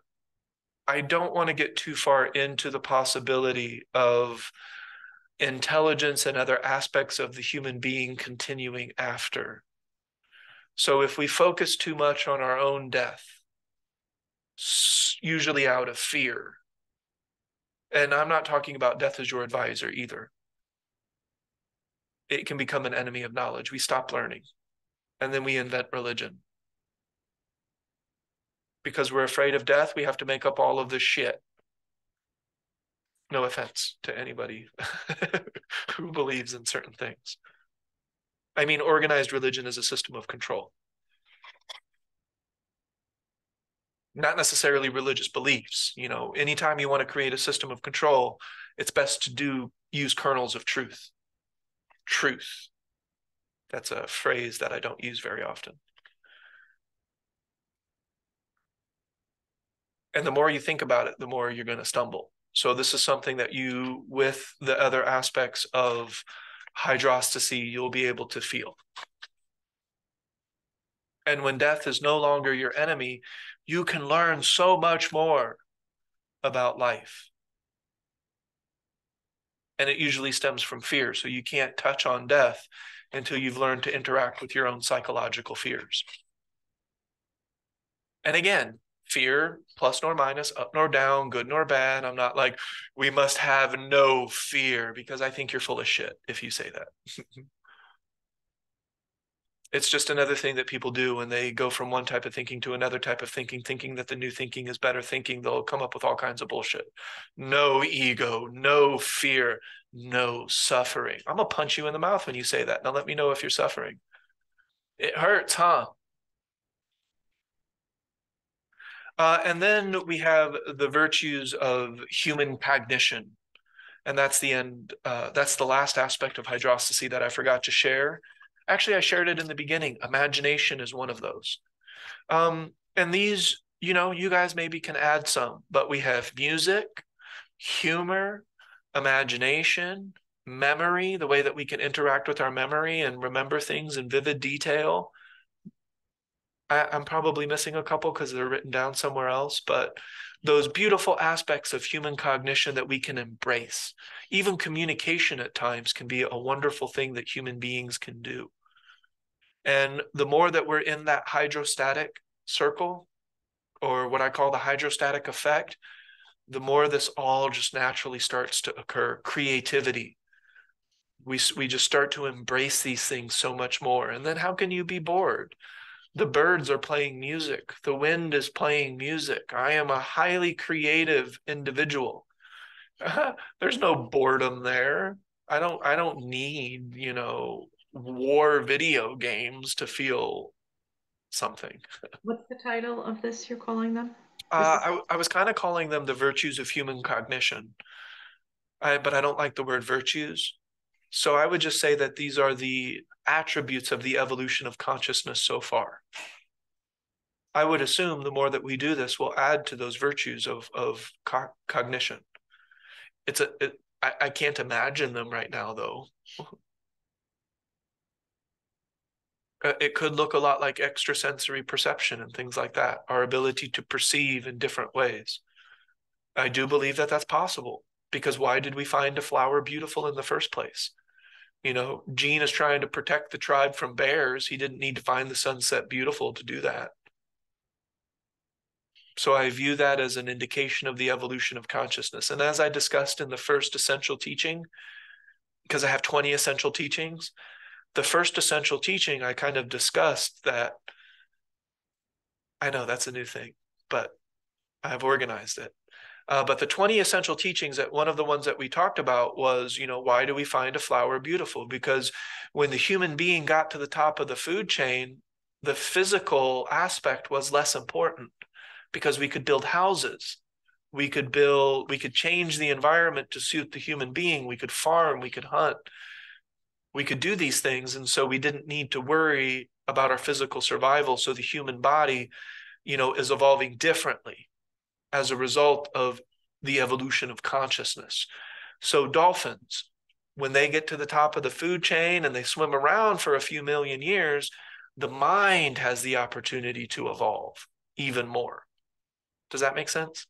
I don't want to get too far into the possibility of intelligence and other aspects of the human being continuing after. So if we focus too much on our own death, usually out of fear, and I'm not talking about death as your advisor either, it can become an enemy of knowledge. We stop learning and then we invent religion because we're afraid of death, we have to make up all of this shit. No offense to anybody who believes in certain things. I mean, organized religion is a system of control. Not necessarily religious beliefs. You know, anytime you want to create a system of control, it's best to do use kernels of truth. Truth. That's a phrase that I don't use very often. And the more you think about it, the more you're going to stumble. So this is something that you, with the other aspects of hydrostacy, you'll be able to feel. And when death is no longer your enemy, you can learn so much more about life. And it usually stems from fear. So you can't touch on death until you've learned to interact with your own psychological fears. And again, fear, plus nor minus, up nor down, good nor bad. I'm not like, we must have no fear because I think you're full of shit if you say that. it's just another thing that people do when they go from one type of thinking to another type of thinking, thinking that the new thinking is better thinking. They'll come up with all kinds of bullshit. No ego, no fear, no suffering. I'm to punch you in the mouth when you say that. Now let me know if you're suffering. It hurts, huh? Uh, and then we have the virtues of human cognition. And that's the end, uh, that's the last aspect of hydrostacy that I forgot to share. Actually, I shared it in the beginning. Imagination is one of those. Um, and these, you know, you guys maybe can add some, but we have music, humor, imagination, memory, the way that we can interact with our memory and remember things in vivid detail, I, am probably missing a couple because they're written down somewhere else, but those beautiful aspects of human cognition that we can embrace. Even communication at times can be a wonderful thing that human beings can do. And the more that we're in that hydrostatic circle, or what I call the hydrostatic effect, the more this all just naturally starts to occur. Creativity. We, we just start to embrace these things so much more. And then how can you be bored? The birds are playing music. The wind is playing music. I am a highly creative individual. There's no boredom there. I don't I don't need, you know, war video games to feel something. What's the title of this you're calling them? Uh, I, I was kind of calling them the virtues of human cognition, I, but I don't like the word virtues. So I would just say that these are the attributes of the evolution of consciousness so far. I would assume the more that we do this, we'll add to those virtues of of co- cognition. It's a it, I, I can't imagine them right now though. Uh, it could look a lot like extrasensory perception and things like that, our ability to perceive in different ways. I do believe that that's possible because why did we find a flower beautiful in the first place? You know, Gene is trying to protect the tribe from bears. He didn't need to find the sunset beautiful to do that. So I view that as an indication of the evolution of consciousness. And as I discussed in the first essential teaching, because I have 20 essential teachings, the first essential teaching, I kind of discussed that. I know that's a new thing, but I've organized it. Uh, but the 20 essential teachings that one of the ones that we talked about was, you know, why do we find a flower beautiful? Because when the human being got to the top of the food chain, the physical aspect was less important because we could build houses. We could build, we could change the environment to suit the human being. We could farm, we could hunt, we could do these things. And so we didn't need to worry about our physical survival. So the human body, you know, is evolving differently as a result of the evolution of consciousness. So dolphins, when they get to the top of the food chain and they swim around for a few million years, the mind has the opportunity to evolve even more. Does that make sense?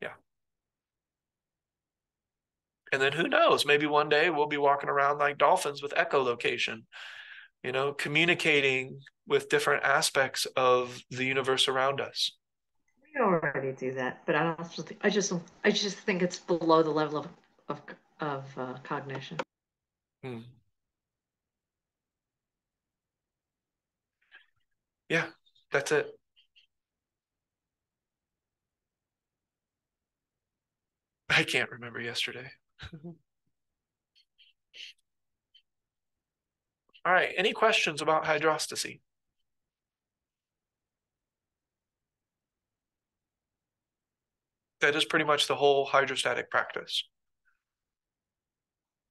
Yeah. And then who knows? Maybe one day we'll be walking around like dolphins with echolocation, you know, communicating with different aspects of the universe around us. Already do that, but I don't. I just, I just think it's below the level of of of uh, cognition. Hmm. Yeah, that's it. I can't remember yesterday. All right, any questions about hydrostacy? That is pretty much the whole hydrostatic practice.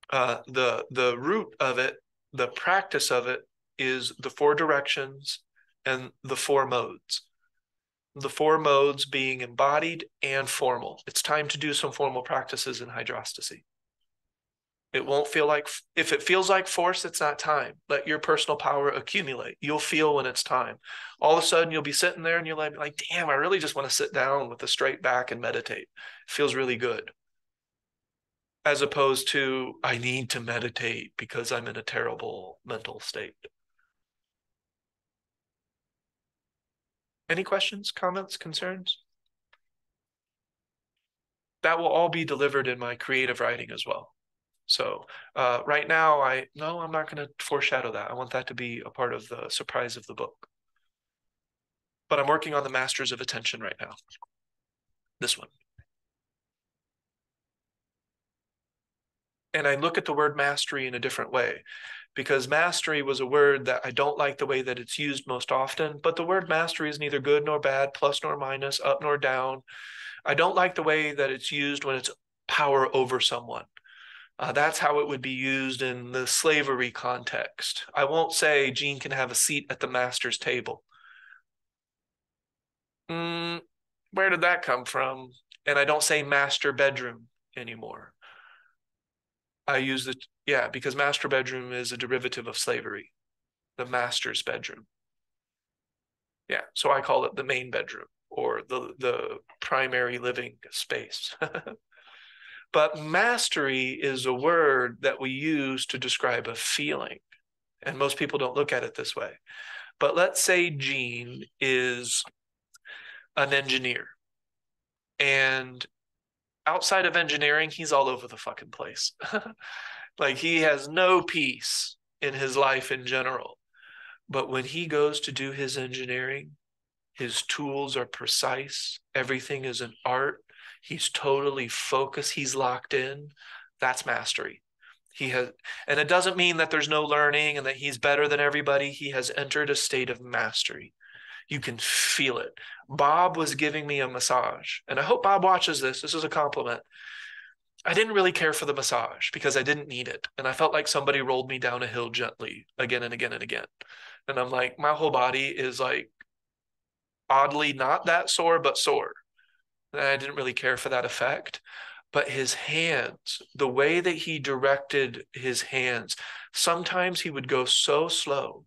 Uh, the the root of it, the practice of it, is the four directions and the four modes the four modes being embodied and formal. It's time to do some formal practices in hydrostacy. It won't feel like, if it feels like force, it's not time. Let your personal power accumulate. You'll feel when it's time. All of a sudden, you'll be sitting there and you're like, like damn, I really just want to sit down with a straight back and meditate. It feels really good. As opposed to, I need to meditate because I'm in a terrible mental state. Any questions, comments, concerns? That will all be delivered in my creative writing as well. So uh, right now, I no, I'm not going to foreshadow that. I want that to be a part of the surprise of the book. But I'm working on the Masters of Attention right now. This one. And I look at the word mastery in a different way because mastery was a word that I don't like the way that it's used most often. But the word mastery is neither good nor bad, plus nor minus, up nor down. I don't like the way that it's used when it's power over someone. Uh, that's how it would be used in the slavery context. I won't say Gene can have a seat at the master's table. Mm, where did that come from? And I don't say master bedroom anymore. I use the yeah because master bedroom is a derivative of slavery, the master's bedroom. Yeah, so I call it the main bedroom or the the primary living space. but mastery is a word that we use to describe a feeling. And most people don't look at it this way. But let's say Gene is an engineer. And outside of engineering, he's all over the fucking place. like he has no peace in his life in general. But when he goes to do his engineering, his tools are precise, everything is an art. He's totally focused, he's locked in. That's mastery. He has, and it doesn't mean that there's no learning and that he's better than everybody. He has entered a state of mastery. You can feel it. Bob was giving me a massage, and I hope Bob watches this. This is a compliment. I didn't really care for the massage because I didn't need it. And I felt like somebody rolled me down a hill gently again and again and again. And I'm like, my whole body is like oddly not that sore, but sore. I didn't really care for that effect. But his hands, the way that he directed his hands, sometimes he would go so slow,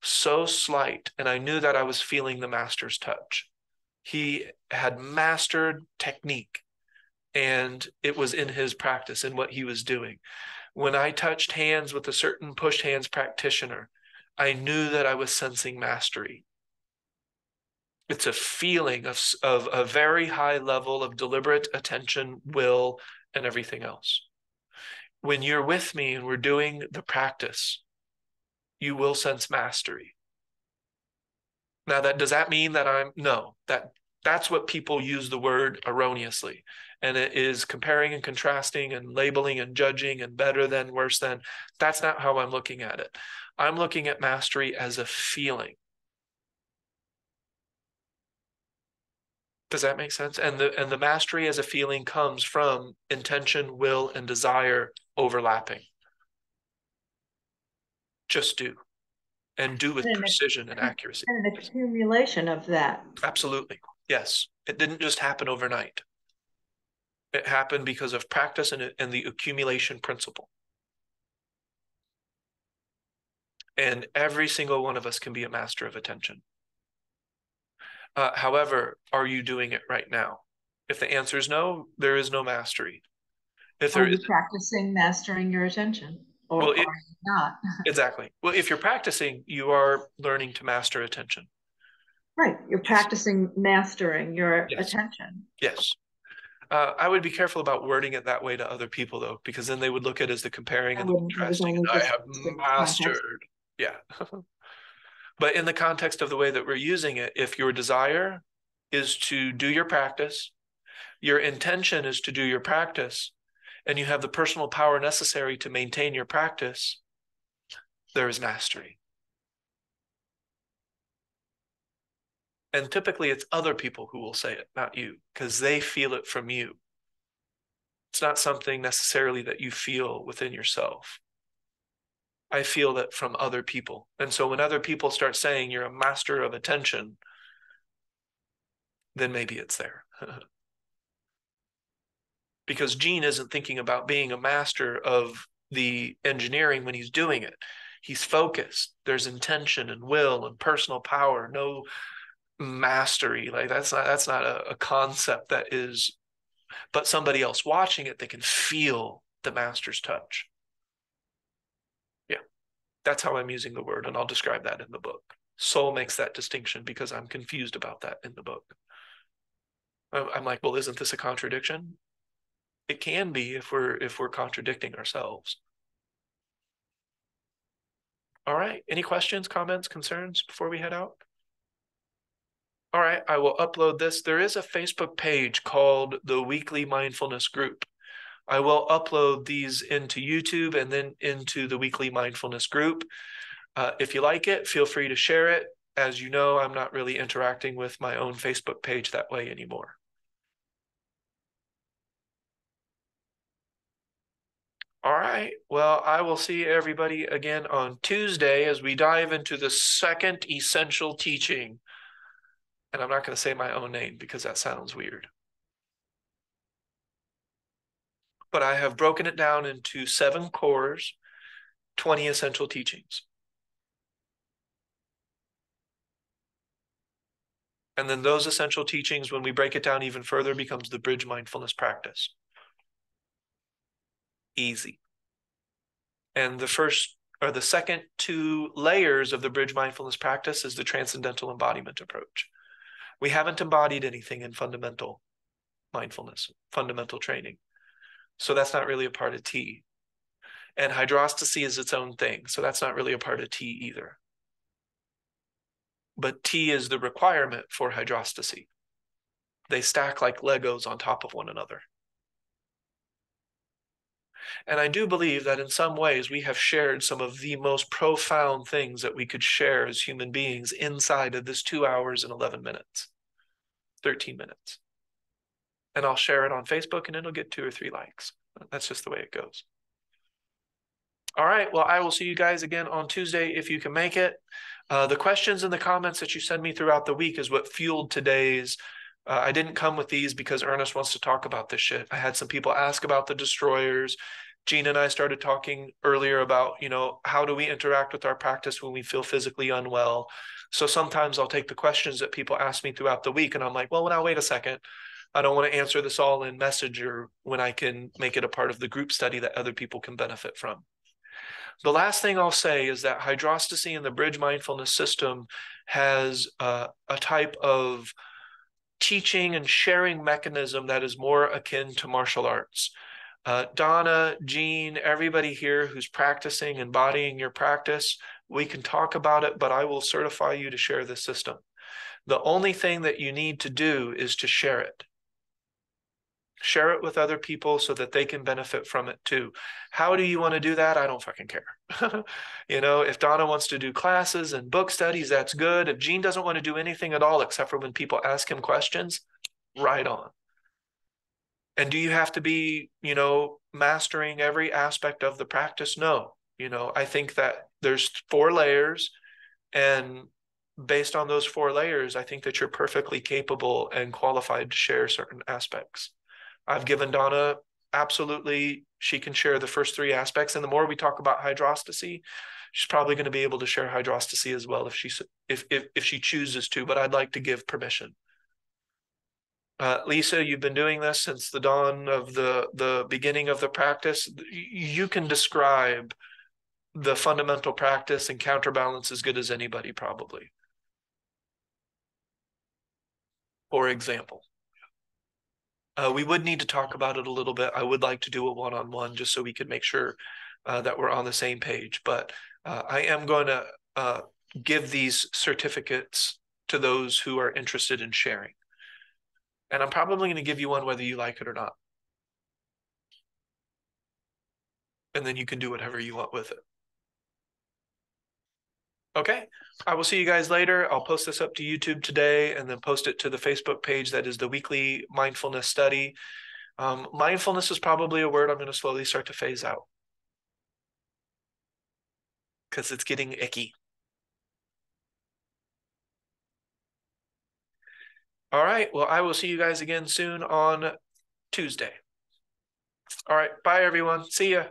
so slight. And I knew that I was feeling the master's touch. He had mastered technique and it was in his practice and what he was doing. When I touched hands with a certain push hands practitioner, I knew that I was sensing mastery. It's a feeling of, of a very high level of deliberate attention, will, and everything else. When you're with me and we're doing the practice, you will sense mastery. Now that does that mean that I'm no, that that's what people use the word erroneously. And it is comparing and contrasting and labeling and judging and better than, worse than. That's not how I'm looking at it. I'm looking at mastery as a feeling. Does that make sense? And the and the mastery as a feeling comes from intention, will, and desire overlapping. Just do. And do with and precision and accuracy. And an accumulation of that. Absolutely. Yes. It didn't just happen overnight. It happened because of practice and, and the accumulation principle. And every single one of us can be a master of attention. Uh, however, are you doing it right now? If the answer is no, there is no mastery. If there are you is, practicing mastering your attention, or, well, it, not? exactly. Well, if you're practicing, you are learning to master attention. Right. You're practicing mastering your yes. attention. Yes. Uh, I would be careful about wording it that way to other people, though, because then they would look at it as the comparing and the contrasting. And I have mastered. Yeah. but in the context of the way that we're using it, if your desire is to do your practice, your intention is to do your practice, and you have the personal power necessary to maintain your practice, there is mastery. And typically it's other people who will say it, not you, because they feel it from you. It's not something necessarily that you feel within yourself. I feel that from other people. And so when other people start saying you're a master of attention, then maybe it's there. because Gene isn't thinking about being a master of the engineering when he's doing it. He's focused. There's intention and will and personal power, no mastery like that's not that's not a, a concept that is but somebody else watching it they can feel the master's touch that's how i'm using the word and i'll describe that in the book. Soul makes that distinction because i'm confused about that in the book. I'm like well isn't this a contradiction? It can be if we're if we're contradicting ourselves. All right. Any questions comments concerns before we head out? All right, I will upload this. There is a Facebook page called the Weekly Mindfulness Group. I will upload these into YouTube and then into the Weekly Mindfulness Group. Uh, if you like it, feel free to share it. As you know, I'm not really interacting with my own Facebook page that way anymore. All right. Well, I will see everybody again on Tuesday as we dive into the second essential teaching and I'm not going to say my own name because that sounds weird. But I have broken it down into seven cores, 20 essential teachings. And then those essential teachings, when we break it down even further, becomes the bridge mindfulness practice. Easy. And the first or the second two layers of the bridge mindfulness practice is the transcendental embodiment approach. We haven't embodied anything in fundamental mindfulness, fundamental training. So that's not really a part of T. And hydrostacy is its own thing. So that's not really a part of T either. But T is the requirement for hydrostacy. They stack like Legos on top of one another. And I do believe that in some ways we have shared some of the most profound things that we could share as human beings inside of this two hours and 11 minutes, 13 minutes. And I'll share it on Facebook and it'll get two or three likes. That's just the way it goes. All right. Well, I will see you guys again on Tuesday if you can make it. Uh, the questions and the comments that you send me throughout the week is what fueled today's uh, I didn't come with these because Ernest wants to talk about this shit. I had some people ask about the destroyers. Gene and I started talking earlier about, you know, how do we interact with our practice when we feel physically unwell? So sometimes I'll take the questions that people ask me throughout the week and I'm like, well, now wait a second. I don't want to answer this all in Messenger when I can make it a part of the group study that other people can benefit from. The last thing I'll say is that hydrostacy in the bridge mindfulness system has uh, a type of teaching and sharing mechanism that is more akin to martial arts. Uh, Donna, Gene, everybody here who's practicing, and embodying your practice, we can talk about it, but I will certify you to share this system. The only thing that you need to do is to share it share it with other people so that they can benefit from it too. How do you want to do that? I don't fucking care. you know, if Donna wants to do classes and book studies, that's good. If Gene doesn't want to do anything at all except for when people ask him questions, right on. And do you have to be, you know, mastering every aspect of the practice? No. You know, I think that there's four layers and based on those four layers, I think that you're perfectly capable and qualified to share certain aspects. I've given Donna absolutely she can share the first three aspects. And the more we talk about hydrostacy she's probably going to be able to share hydrostacy as well if she if if, if she chooses to but i'd like to give permission. Uh, lisa you've been doing this since the dawn of the the beginning of the practice. You can describe the fundamental practice and counterbalance as good as anybody probably. For example uh, we would need to talk about it a little bit. I would like to do a one-on-one just so we can make sure uh, that we're on the same page. But uh, I am going to uh, give these certificates to those who are interested in sharing. And I'm probably going to give you one whether you like it or not. And then you can do whatever you want with it. Okay, I will see you guys later. I'll post this up to YouTube today and then post it to the Facebook page that is the weekly mindfulness study. Um, mindfulness is probably a word I'm going to slowly start to phase out because it's getting icky. All right, well, I will see you guys again soon on Tuesday. All right, bye everyone. See ya.